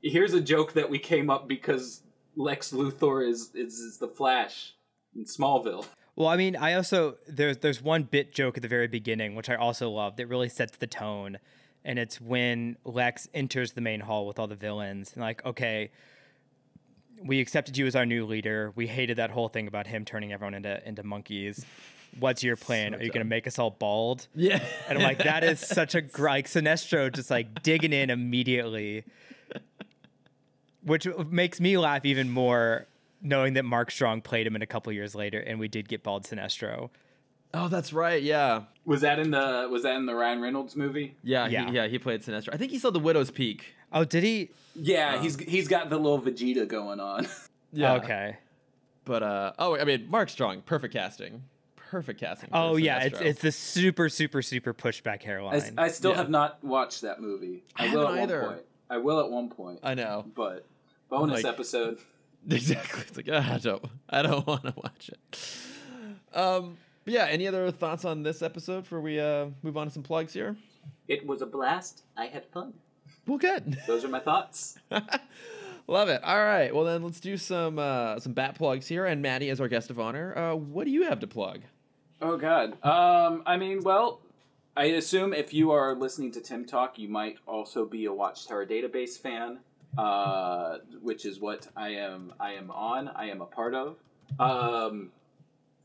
C: here's a joke that we came up because Lex Luthor is is, is the Flash in Smallville.
B: Well, I mean, I also there's there's one bit joke at the very beginning which I also love that really sets the tone, and it's when Lex enters the main hall with all the villains and like, okay, we accepted you as our new leader. We hated that whole thing about him turning everyone into into monkeys. What's your plan? Are you gonna make us all bald?
A: Yeah.
B: And I'm like, that is such a [laughs] like Sinestro just like digging in immediately, which makes me laugh even more knowing that Mark Strong played him in a couple years later, and we did get bald Sinestro.
A: Oh, that's right. Yeah.
C: Was that in the was that in the Ryan Reynolds movie?
A: Yeah,
B: Yeah.
A: He, yeah, he played Sinestro. I think he saw the Widow's Peak.
B: Oh, did he?
C: Yeah, he's he's got the little Vegeta going on. [laughs]
A: Yeah.
B: Okay.
A: But uh oh, I mean, Mark Strong, perfect casting. Perfect casting. for
B: Oh yeah, it's it's the super super super pushback
C: I,
B: hairline.
C: I still
A: Yeah.
C: have not watched that movie.
A: I
C: I, will at
A: either.
C: one point. I will at one point.
A: I know.
C: but bonus
A: Like-
C: episode. [laughs]
A: Exactly. It's like ah, I don't, I don't [laughs] want to watch it. Um, yeah. Any other thoughts on this episode before we uh, move on to some plugs here?
C: It was a blast. I had fun.
A: Well, good.
C: Those are my thoughts. [laughs]
A: Love it. All right. Well, then let's do some uh, some bat plugs here. And Mattie, as our guest of honor, uh, what do you have to plug?
C: Oh God. Um. I mean, well, I assume if you are listening to Timm talk, you might also be a Watchtower Database fan, uh, which is what I am. I am on. I am a part of. Um,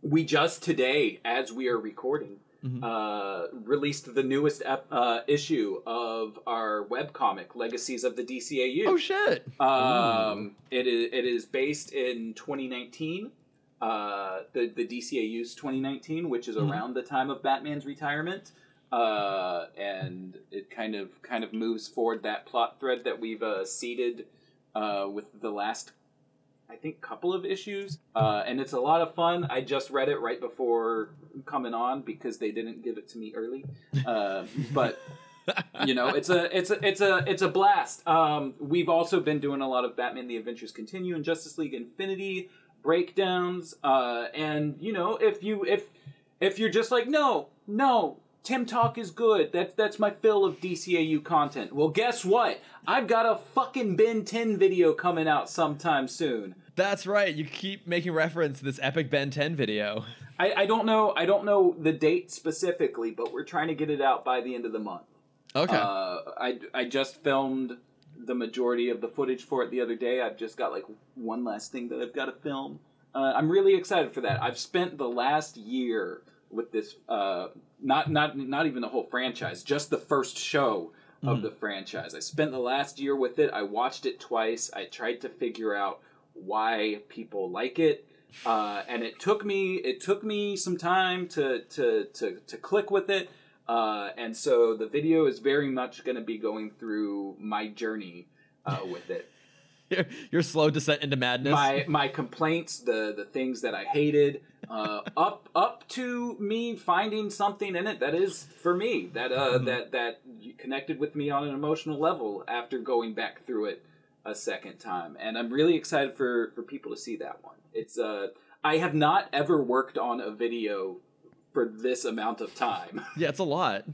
C: we just today, as we are recording, uh, released the newest ep- uh, issue of our webcomic, Legacies of the DCAU.
A: Oh shit!
C: Um, it is it is based in 2019, uh, the the DCAU's 2019, which is around the time of Batman's retirement, uh, and it kind of kind of moves forward that plot thread that we've uh, seeded uh, with the last. I think couple of issues, uh, and it's a lot of fun. I just read it right before coming on because they didn't give it to me early, uh, [laughs] but you know it's a it's a it's a it's a blast um we've also been doing a lot of batman the adventures continue and justice league infinity breakdowns uh and you know if you if if you're just like no no timm talk is good that's that's my fill of dcau content well guess what i've got a fucking ben 10 video coming out sometime soon
A: That's right. You keep making reference to this epic Ben 10 video.
C: I, I don't know i don't know the date specifically but we're trying to get it out by the end of the month
A: Okay.
C: Uh, I I just filmed the majority of the footage for it the other day. I've just got like one last thing that I've got to film. Uh, I'm really excited for that. I've spent the last year with this. Uh, not not not even the whole franchise, just the first show of the franchise. I spent the last year with it. I watched it twice. I tried to figure out why people like it. Uh, and it took me it took me some time to to to, to click with it. Uh, and so the video is very much going to be going through my journey uh, with it.
A: Your, your slow descent into madness.
C: my my complaints, the the things that I hated, uh, up up to me finding something in it that is for me that uh, that that connected with me on an emotional level after going back through it a second time, and I'm really excited for for people to see that one. It's uh I have not ever worked on a video for this amount of time. [laughs]
A: yeah, it's a lot.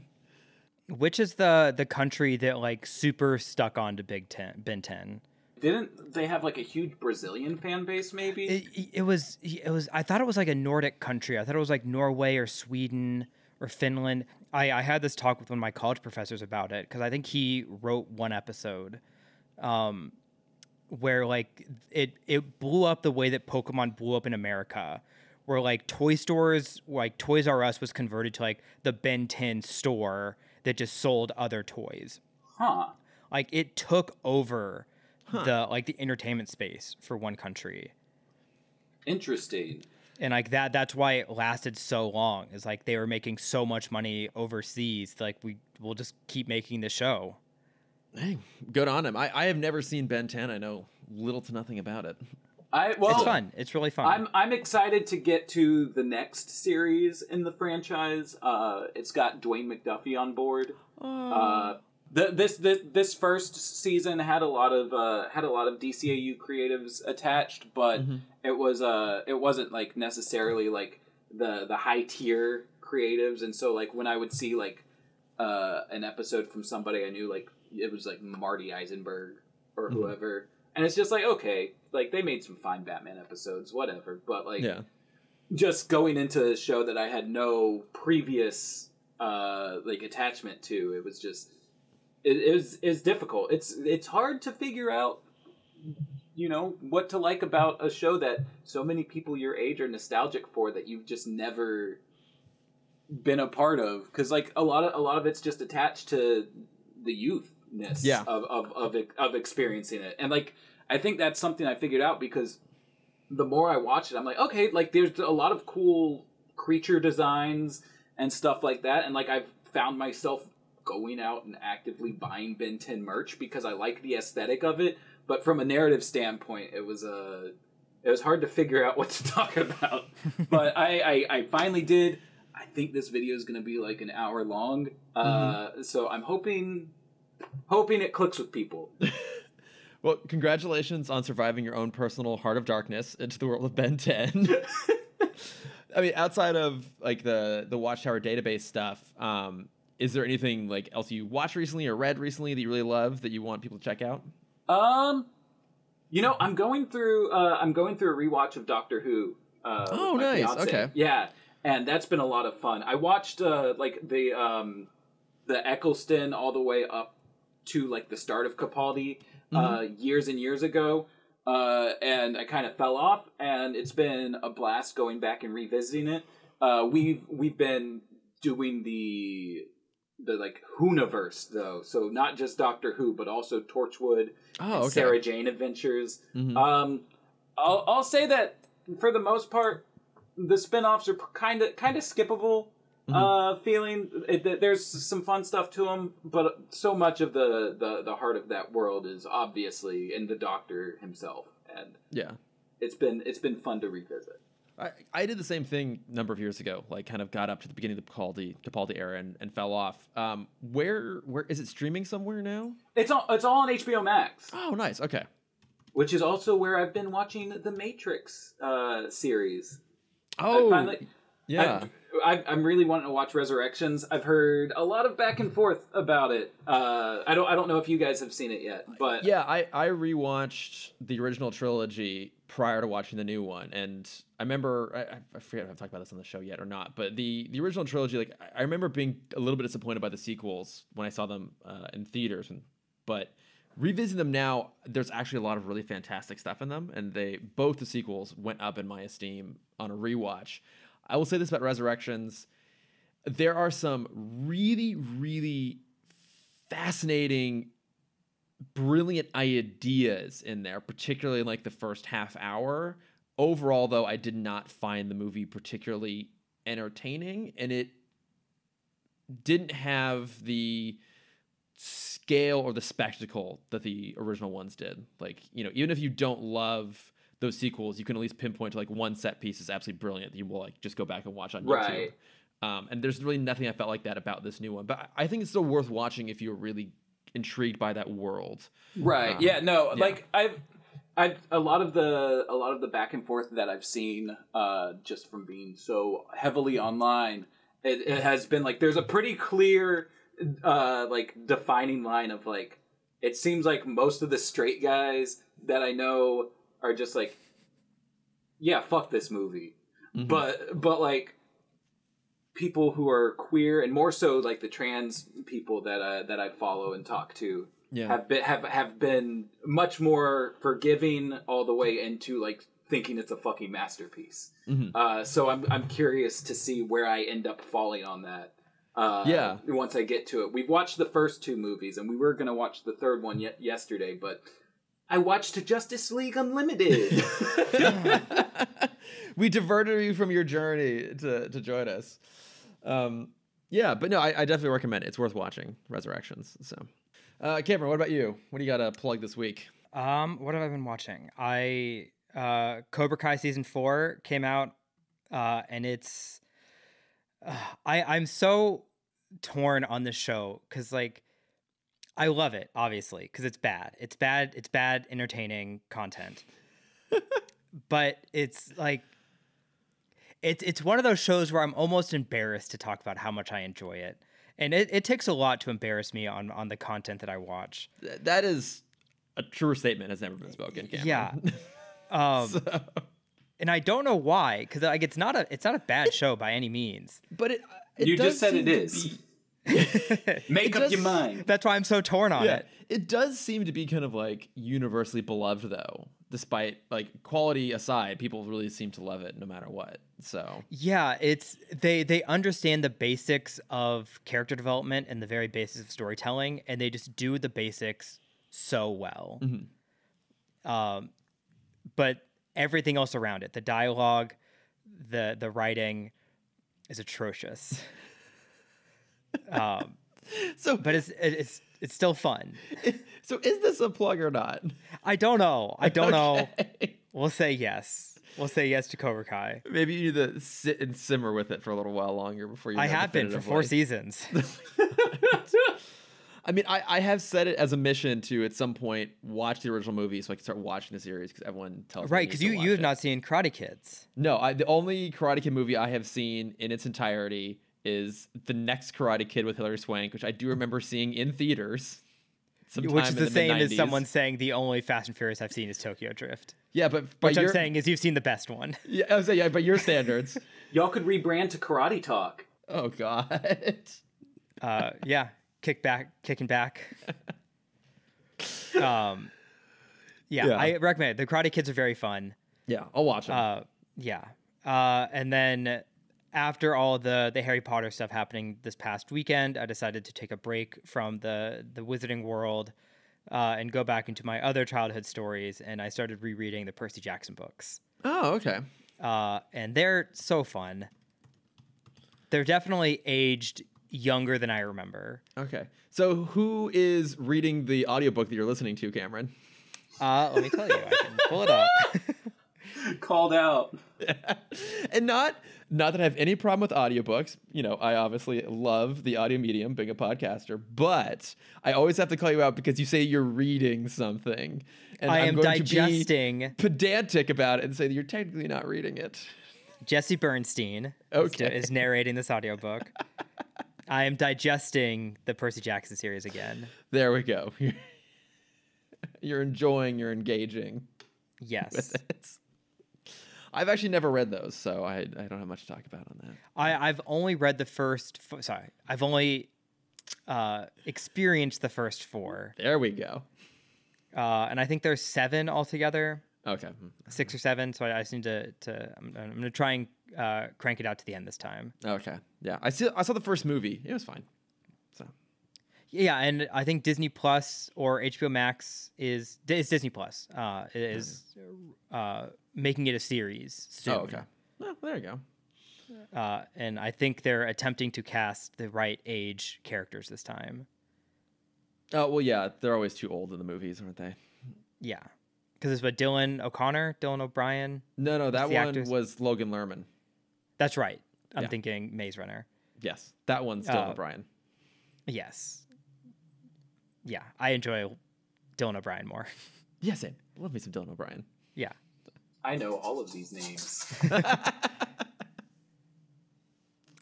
B: Which is the the country that like super stuck on to Big Ten Ben Ten?
C: Didn't they have like a huge Brazilian fan base? Maybe
B: It, it was it was I thought it was like a Nordic country. I thought it was like Norway or Sweden or Finland. I, I had this talk with one of my college professors about it because I think he wrote one episode um, where like it it blew up the way that Pokemon blew up in America, where like toy stores like Toys R Us was converted to like the Ben 10 store that just sold other toys.
C: huh?
B: Like it took over the like the entertainment space for one country
C: Interesting.
B: and like that that's why it lasted so long is like they were making so much money overseas like we will just keep making the show
A: Hey, good on him. I, I have never seen Ben 10. I know little to nothing about it.
C: I well,
B: it's fun it's really fun
C: I'm I'm excited to get to the next series in the franchise. Uh, it's got Dwayne McDuffie on board. Uh, the, this this this first season had a lot of uh, had a lot of DCAU creatives attached, but it was uh it wasn't like necessarily like the the high tier creatives, and so like when I would see like uh, an episode from somebody I knew, like it was like Marty Isenberg or whoever, and it's just like okay, like they made some fine Batman episodes, whatever, but like
A: Yeah.
C: just going into a show that I had no previous uh like attachment to, it was just it, it is difficult. It's it's hard to figure out you know what to like about a show that so many people your age are nostalgic for that you've just never been a part of because like a lot of a lot of it's just attached to the youthness
A: Yeah.
C: of, of of of experiencing it and like i think that's something i figured out because the more i watch it i'm like okay like there's a lot of cool creature designs and stuff like that and like i've found myself going out and actively buying ben 10 merch because i like the aesthetic of it but from a narrative standpoint it was a it was hard to figure out [laughs] what to talk about. [laughs] But I, I i finally did. I think this video is going to be like an hour long uh so i'm hoping hoping it clicks with people. [laughs]
A: Well, congratulations on surviving your own personal heart of darkness into the world of Ben 10. I mean, outside of like the the Watchtower database stuff, um, is there anything like else you watched recently or read recently that you really love that you want people to check out?
C: Um, you know, I'm going through uh, I'm going through a rewatch of Doctor Who. Uh,
A: Oh, nice.
C: fiance.
A: Okay.
C: Yeah, and that's been a lot of fun. I watched uh, like the um, the Eccleston all the way up to like the start of Capaldi uh, years and years ago. Uh, and I kind of fell off, and it's been a blast going back and revisiting it. Uh, we've we've been doing the the like Whoniverse though, so not just Doctor Who, but also Torchwood,
A: Oh, okay.
C: Sarah Jane Adventures.
A: Mhm.
C: Um, I'll I'll say that for the most part, the spin-offs are kind of kind of skippable.
A: Mm-hmm.
C: Uh, feeling it, that there's some fun stuff to them, but so much of the, the the heart of that world is obviously in the Doctor himself, and
A: yeah.
C: it's been it's been fun to revisit.
A: I, I did the same thing a number of years ago. Like, kind of got up to the beginning of the Capaldi Capaldi era and, and fell off. Um, where where is it streaming somewhere now?
C: It's all it's all on HBO Max,
A: Oh, nice. Okay.
C: which is also where I've been watching the Matrix uh, series.
A: Oh,
C: I finally,
A: yeah.
C: I, I'm really wanting to watch Resurrections. I've heard a lot of back and forth about it. Uh, I don't. I don't know if you guys have seen it yet, but
A: Yeah, I, I rewatched the original trilogy prior to watching the new one, and I remember I, I- forget if I've talked about this on the show yet or not, but the the original trilogy, like I- I remember being a little bit disappointed by the sequels when I saw them uh, in theaters, and but revisiting them now, there's actually a lot of really fantastic stuff in them, and they both the sequels went up in my esteem on a rewatch. I will say this about Resurrections: there are some really really fascinating brilliant ideas in there, particularly in like the first half hour. Overall, though, I did not find the movie particularly entertaining, and it didn't have the scale or the spectacle that the original ones did. Like, you know, even if you don't love those sequels, you can at least pinpoint to like one set piece is absolutely brilliant that you will like just go back and watch on YouTube.
C: Right.
A: Um, and there's really nothing I felt like that about this new one, but I I think it's still worth watching if you're really intrigued by that world.
C: Right.
A: Um,
C: yeah. No.
A: yeah.
C: Like I've, I've a lot of the a lot of the back and forth that I've seen, uh, just from being so heavily online, it, it has been like there's a pretty clear, uh, like defining line of like, it seems like most of the straight guys that I know are just like, yeah, fuck this movie,
A: Mm-hmm.
C: but but like people who are queer and more so like the trans people that uh, that I follow and talk to
A: Yeah.
C: have been have have been much more forgiving all the way into like thinking it's a fucking masterpiece.
A: Mhm.
C: Uh, so I'm I'm curious to see where I end up falling on that. Uh,
A: Yeah.
C: Once I get to it, we've watched the first two movies, and we were gonna watch the third one yet yesterday, but I watched Justice League Unlimited. [laughs] [laughs]
A: we diverted you from your journey to, to join us. Um, yeah, but no, I, I definitely recommend it. It's worth watching Resurrections. So, uh, Cameron, what about you? What do you got to plug this week?
B: Um, what have I been watching? I uh, Cobra Kai season four came out, uh, and it's uh, I I'm so torn on the show because like I love it obviously because it's bad. It's bad. It's bad entertaining content, [laughs] but it's like it's it's one of those shows where I'm almost embarrassed to talk about how much I enjoy it. And it, it takes a lot to embarrass me on, on the content that I watch.
A: Th- That is a truer statement has never been spoken. Cameron.
B: Yeah. [laughs] Um,
A: So-
B: and I don't know why, because like it's not a it's not a bad show by any means.
A: but it, it
C: You
A: does
C: just said
A: seem
C: it
A: to
C: is.
A: be- [laughs]
C: Make
A: It
C: up
A: does-
C: your mind.
B: That's why I'm so torn on
A: yeah,
B: it.
A: it does seem to be kind of like universally beloved, though. Despite like quality aside, people really seem to love it no matter what. So
B: Yeah, it's they they understand the basics of character development and the very basics of storytelling, and they just do the basics so well. Um, but everything else around it, the dialogue, the the writing, is atrocious. [laughs] um,
A: so
B: but it's it's it's still fun. [laughs]
A: so is this a plug or not?
B: I don't know. I don't know. We'll say yes. We'll say yes to Cobra Kai.
A: Maybe you need to sit and simmer with it for a little while longer before you.
B: I have been for four seasons. [laughs]
A: I mean, I, I have said it as a mission to at some point watch the original movie so I can start watching the series because everyone tells me
B: Right, because you you have
A: it.
B: not seen Karate Kids.
A: No, I, the only Karate Kid movie I have seen in its entirety is the next Karate Kid with Hilary Swank, which I do remember seeing in theaters. sometime
B: Which is
A: in
B: the same as
A: mid-nineties.
B: someone saying the only Fast and Furious I've seen is Tokyo Drift.
A: Yeah, but by
B: Which I'm saying is you've seen the best one. [laughs]
A: Yeah, I was saying, yeah, but your standards. [laughs]
C: Y'all could rebrand to Karate Talk.
A: oh God. [laughs]
B: Uh, yeah, kick back, kicking back. Um, yeah,
A: Yeah.
B: I recommend it. The Karate Kids are very fun.
A: Yeah, I'll watch them.
B: Uh, yeah, uh, and then after all the the Harry Potter stuff happening this past weekend, I decided to take a break from the the Wizarding world uh, and go back into my other childhood stories. And I started rereading the Percy Jackson books,
A: oh, okay.
B: uh, and they're so fun. They're definitely aged younger than I remember.
A: Okay. So who is reading the audiobook that you're listening to, Cameron?
B: Uh, let me tell you, I can pull it up. [laughs] [laughs]
C: Called out. Yeah. [laughs]
A: and not not that I have any problem with audiobooks. You know, I obviously love the audio medium, being a podcaster, but I always have to call you out because you say you're reading something. And
B: I
A: I'm
B: am
A: going to be
B: digesting
A: pedantic about it and say that you're technically not reading it.
B: Jesse Bernstein is-
A: Okay.
B: is [laughs] narrating this audiobook. I am digesting the Percy Jackson series again.
A: There we go. [laughs] You're enjoying, you're engaging
B: Yes.
A: I've actually never read those, so I, I don't have much to talk about on that.
B: I, I've only read the first. F- sorry, I've only uh, experienced the first four,
A: There we go.
B: uh, and I think there's seven altogether,
A: Okay. Hmm.
B: six or seven. So I, I just need to. to I'm, I'm going to try and uh, crank it out to the end this time.
A: Okay. Yeah. I see I saw the first movie. It was fine.
B: Yeah, and I think Disney Plus or HBO Max is is Disney Plus. Uh, is uh, making it a series soon.
A: Oh, okay. Well, there you go.
B: Uh, and I think they're attempting to cast the right age characters this time.
A: Oh well, yeah, they're always too old in the movies, aren't they?
B: Yeah, because it's what Dylan O'Connor, Dylan O'Brien.
A: No, no, that one
B: actors?
A: was Logan Lerman.
B: That's right. I'm
A: Yeah.
B: thinking Maze Runner.
A: Yes, that one's Dylan
B: Uh,
A: O'Brien.
B: Yes. Yeah, I enjoy Dylan O'Brien more. [laughs]
A: Yeah, same. Love me some Dylan O'Brien.
B: yeah.
C: I know all of these names. [laughs]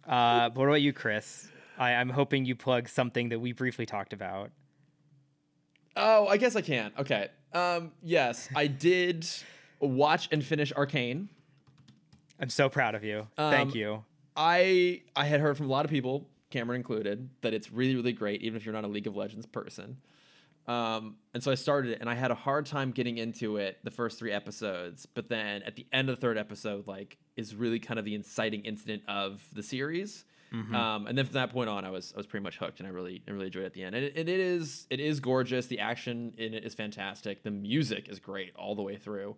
B: Uh, but what about you, Chris? I, I'm hoping you plug something that we briefly talked about.
A: Oh, I guess I can. Okay. Um, yes, I did watch and finish Arcane.
B: I'm so proud of you. Thank
A: Um,
B: you.
A: I I had heard from a lot of people, Cameron included, that it's really really great, even if you're not a League of Legends person. Um, and so I started it, and I had a hard time getting into it the first three episodes. But then at the end of the third episode, like, is really kind of the inciting incident of the series. Um, and then from that point on, I was I was pretty much hooked, and I really I really enjoyed it at the end. And it, and it is it is gorgeous. The action in it is fantastic. The music is great all the way through.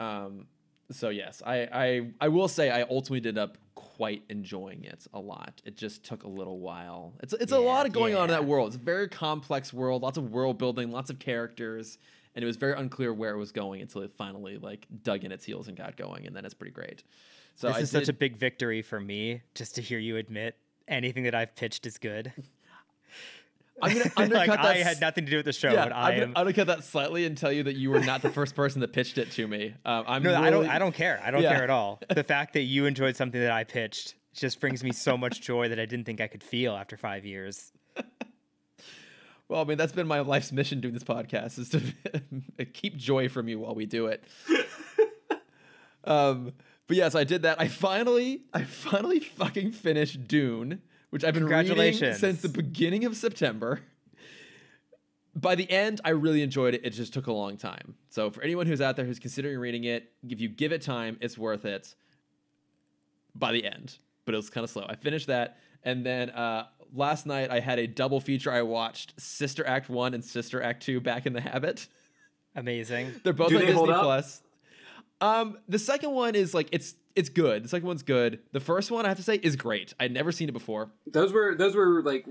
A: Um, so yes, I, I I will say I ultimately did up quite enjoying it a lot. It just took a little while. It's it's a lot of going on in that world. It's a very complex world, lots of world building, lots of characters, and it was very unclear where it was going until it finally like dug in its heels and got going, and then it's pretty great. So
B: this
A: I
B: is such a big victory for me just to hear you admit anything that I've pitched is good.
A: I'm gonna [laughs] undercut
B: like
A: that.
B: I had nothing to do with the show,
A: yeah,
B: but I
A: I'm
B: am.
A: gonna undercut that slightly and tell you that you were not the first person that pitched it to me. Um, I'm
B: no, I don't. I don't care. I don't
A: Yeah.
B: care at all. [laughs] The fact that you enjoyed something that I pitched just brings me so much joy that I didn't think I could feel after five years. [laughs]
A: Well, I mean, that's been my life's mission doing this podcast is to keep joy from you while we do it. um, but yes, I did that. I finally, I finally fucking finished Dune, which I've been reading since the beginning of September. By the end, I really enjoyed it. It just took a long time. So for anyone who's out there who's considering reading it, if you give it time, it's worth it. By the end, but it was kind of slow. I finished that, and then uh, last night I had a double feature. I watched Sister Act One and Sister Act Two. Back in the Habit.
B: Amazing.
A: They're both
C: Do
A: on
C: they
A: Disney? Plus. Um, the second one is like it's it's good. The second one's good. The first one I have to say is great. I'd never seen it before.
C: those were those were like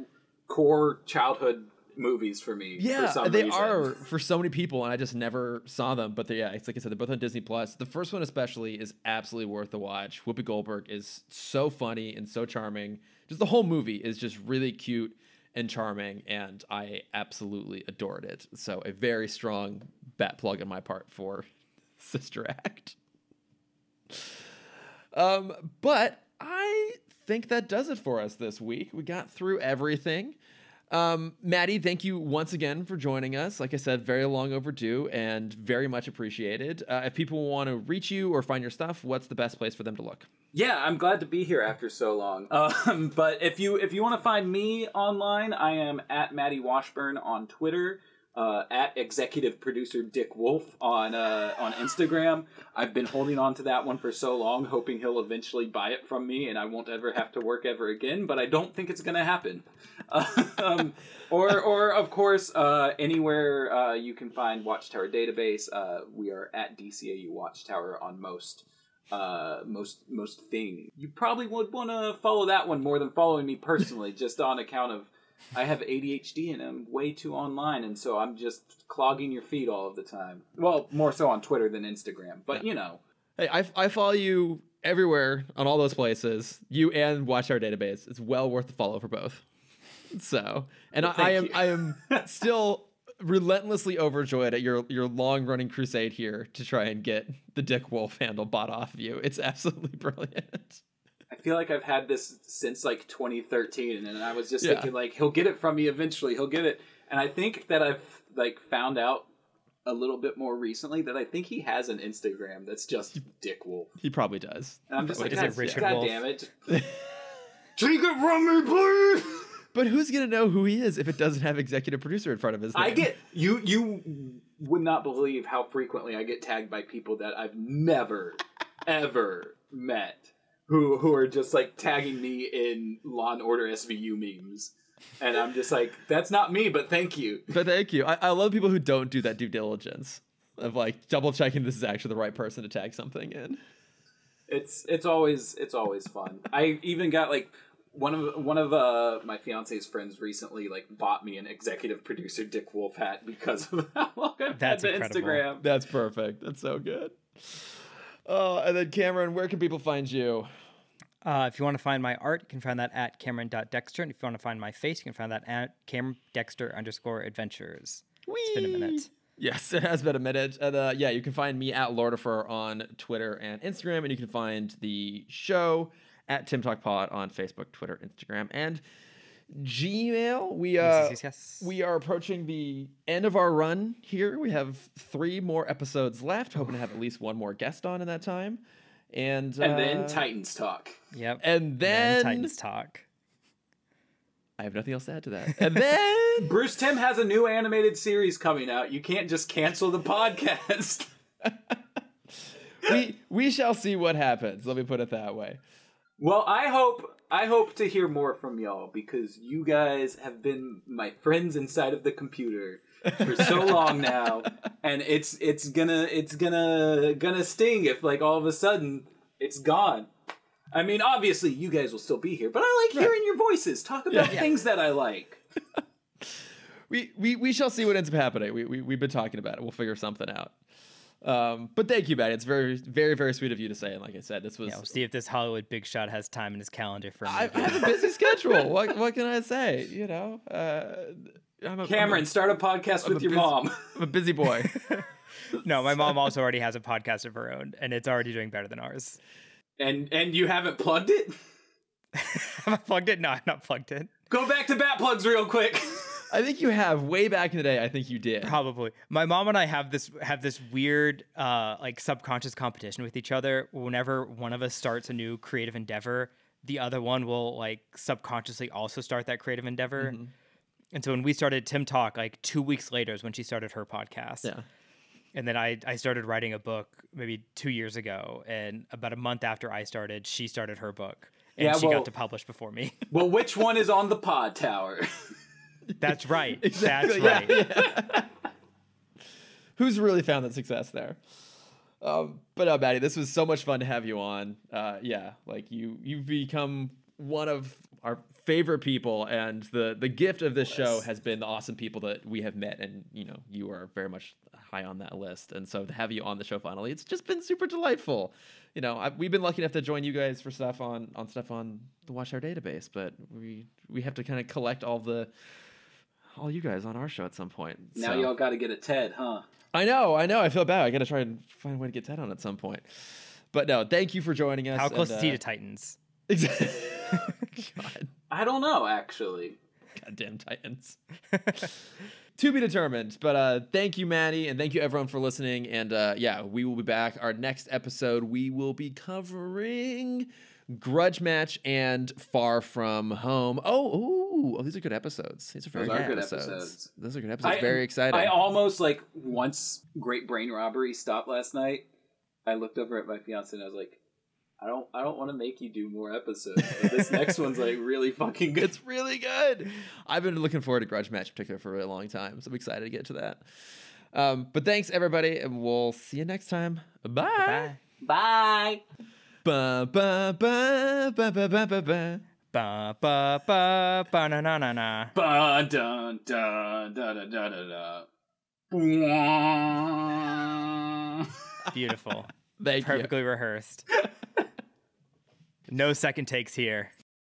C: core childhood movies for me.
A: Yeah,
C: for some
A: they
C: reason.
A: are for so many people, and I just never saw them. But yeah, it's like I said, they're both on Disney Plus. The first one especially is absolutely worth the watch. Whoopi Goldberg is so funny and so charming. Just the whole movie is just really cute and charming, and I absolutely adored it. So a very strong bat plug on my part for [laughs] Sister Act. Um, but I think that does it for us this week. We got through everything. Um, Mattie, thank you once again for joining us. Like I said, very long overdue and very much appreciated. Uh, if people want to reach you or find your stuff, what's the best place for them to look?
C: Yeah, I'm glad to be here after so long. [laughs] Um, but if you if you want to find me online, I am at Mattie Washburn on Twitter uh, at executive producer Dick Wolf on uh, on Instagram. I've been holding on to that one for so long, hoping he'll eventually buy it from me, and I won't ever have to work ever again. But I don't think it's going to happen. [laughs] um, or or of course, uh, anywhere uh, you can find Watchtower database, uh, we are at DCAU Watchtower on most uh most most thing you probably would want to follow that one more than following me personally just on account of I have ADHD and I'm way too online, and so I'm just clogging your feed all of the time. Well, more so on Twitter than Instagram, but you know.
A: Hey, I, I follow you everywhere on all those places. You and Watchtower Database. It's well worth the follow for both. So, and I, I am
C: you.
A: I am still relentlessly overjoyed at your your long running crusade here to try and get the Dick Wolf handle bought off of you. It's absolutely [laughs] brilliant.
C: I feel like I've had this since like 2013, and I was just
A: Yeah.
C: thinking like he'll get it from me eventually. He'll get it, and I think that I've like found out a little bit more recently that I think he has an Instagram that's just Dick Wolf,
A: He probably does.
C: and I'm just
A: Probably
C: like,
B: Is it
C: God, God damn it, [laughs] take it from me, please.
A: But who's gonna know who he is if it doesn't have executive producer in front of his name?
C: I get you. You would not believe how frequently I get tagged by people that I've never, ever met, who who are just like tagging me in Law and Order SVU memes, and I'm just like, that's not me, but thank you.
A: But thank you. I, I love people who don't do that due diligence of like double checking this is actually the right person to tag something in.
C: It's it's always it's always fun. I even got like one of one of uh, my fiance's friends recently like bought me an executive producer Dick Wolf hat because of how long I've
B: That's
C: had the
B: incredible.
C: Instagram.
A: That's perfect. That's so good. Oh, and then Cameron, where can people find you?
B: Uh, if you want to find my art, you can find that at Cameron.dexter. And if you want to find my face, you can find that at Cameron Dexter underscore adventures. It's been a minute.
A: Yes, [laughs] it has been a minute. And uh, yeah, you can find me at Lordifer on Twitter and Instagram, and you can find the show at Timm Talk Pod on Facebook, Twitter, Instagram, and Gmail. We uh,
B: Yes, yes, yes.
A: we are approaching the end of our run here. We have three more episodes left. Hoping to have at least one more guest on in that time, and
C: And
A: uh,
C: then Titans talk.
B: Yep.
A: and
B: then
A: then
B: Titans talk.
A: I have nothing else to add to that. And then [laughs]
C: Bruce Timm has a new animated series coming out. You can't just cancel the podcast. [laughs] [laughs]
A: we we shall see what happens. Let me put it that way.
C: well, I hope I hope to hear more from y'all because you guys have been my friends inside of the computer for so [laughs] long now, and it's it's gonna it's gonna gonna sting if like all of a sudden it's gone. I mean, obviously you guys will still be here, but I like hearing your voices. Talk about
A: Yeah.
C: things that I like. [laughs]
A: we, we we shall see what ends up happening. We, we we've been talking about it. We'll figure something out. Um, but thank you, Mattie. It's very very very sweet of you to say. And like I said, this was
B: Yeah, we'll see if this Hollywood big shot has time in his calendar for a
A: I, I
B: movie.
A: have a busy [laughs] schedule. What what can I say? You know, uh, I'm a,
C: Cameron, start a podcast
A: I'm
C: with
A: a
C: your
A: bus-
C: mom.
A: I'm a busy boy. [laughs]
B: no, my mom also already has a podcast of her own, and it's already doing better than ours.
C: And and you haven't plugged it? [laughs]
B: Have I plugged it? No, I'm not plugged it.
C: Go back to bat plugs real quick.
A: I think you have way back in the day. I think you did.
B: Probably. My mom and I have this have this weird uh like subconscious competition with each other. Whenever one of us starts a new creative endeavor, the other one will like subconsciously also start that creative endeavor.
A: Mm-hmm.
B: And so when we started Timm Talk, like two weeks later is when she started her podcast.
A: Yeah.
B: And then I, I started writing a book maybe two years ago. And about a month after I started, she started her book. And
C: Yeah,
B: she
C: well-
B: got to publish before me.
C: well, which [laughs] one is on the Podtower? [laughs]
B: That's [laughs] right.
A: Exactly,
B: That's
A: yeah,
B: right.
A: yeah. [laughs] Who's really found that success there? Um, but no, Mattie, this was so much fun to have you on. Uh, yeah, like you, you've become one of our favorite people, and the the gift of this show has been the awesome people that we have met, and you know, you are very much high on that list. And so to have you on the show finally, it's just been super delightful. you know, I, we've been lucky enough to join you guys for stuff on on stuff on the Watchtower database, but we we have to kind of collect all the all you guys on our show at some point.
C: Now
A: so.
C: y'all got to get a Ted, huh?
A: I know, I know. I feel bad. I got to try and find a way to get Ted on at some point. But no, thank you for joining us.
B: How close
A: and,
B: is he
A: uh,
B: to Titans?
A: Exactly. [laughs] God,
C: I don't know, actually.
A: goddamn Titans. [laughs] to be determined. But uh, thank you, Mattie, and thank you everyone for listening. And uh, yeah, we will be back. Our next episode, we will be covering Grudge Match and Far From Home. Oh, ooh, oh, these are good episodes. These are very
C: Those are
A: good,
C: good
A: episodes.
C: episodes.
A: Those are good episodes.
C: I-
A: very exciting.
C: I almost like once Great Brain Robbery stopped last night. I looked over at my fiance and I was like, I don't, I don't want to make you do more episodes. But this next one's like really fucking good.
A: It's really good. I've been looking forward to Grudge Match in particular for a really long time, so I'm excited to get to that. Um, but thanks everybody, and we'll see you next time. Bye.
B: Bye.
C: Bye.
A: Ba ba ba ba ba ba ba ba.
B: Ba ba ba ba na na na na.
C: Ba dun dun da da da da da.
B: Beautiful. [laughs]
A: Thank you.
B: Perfectly rehearsed. No second takes here.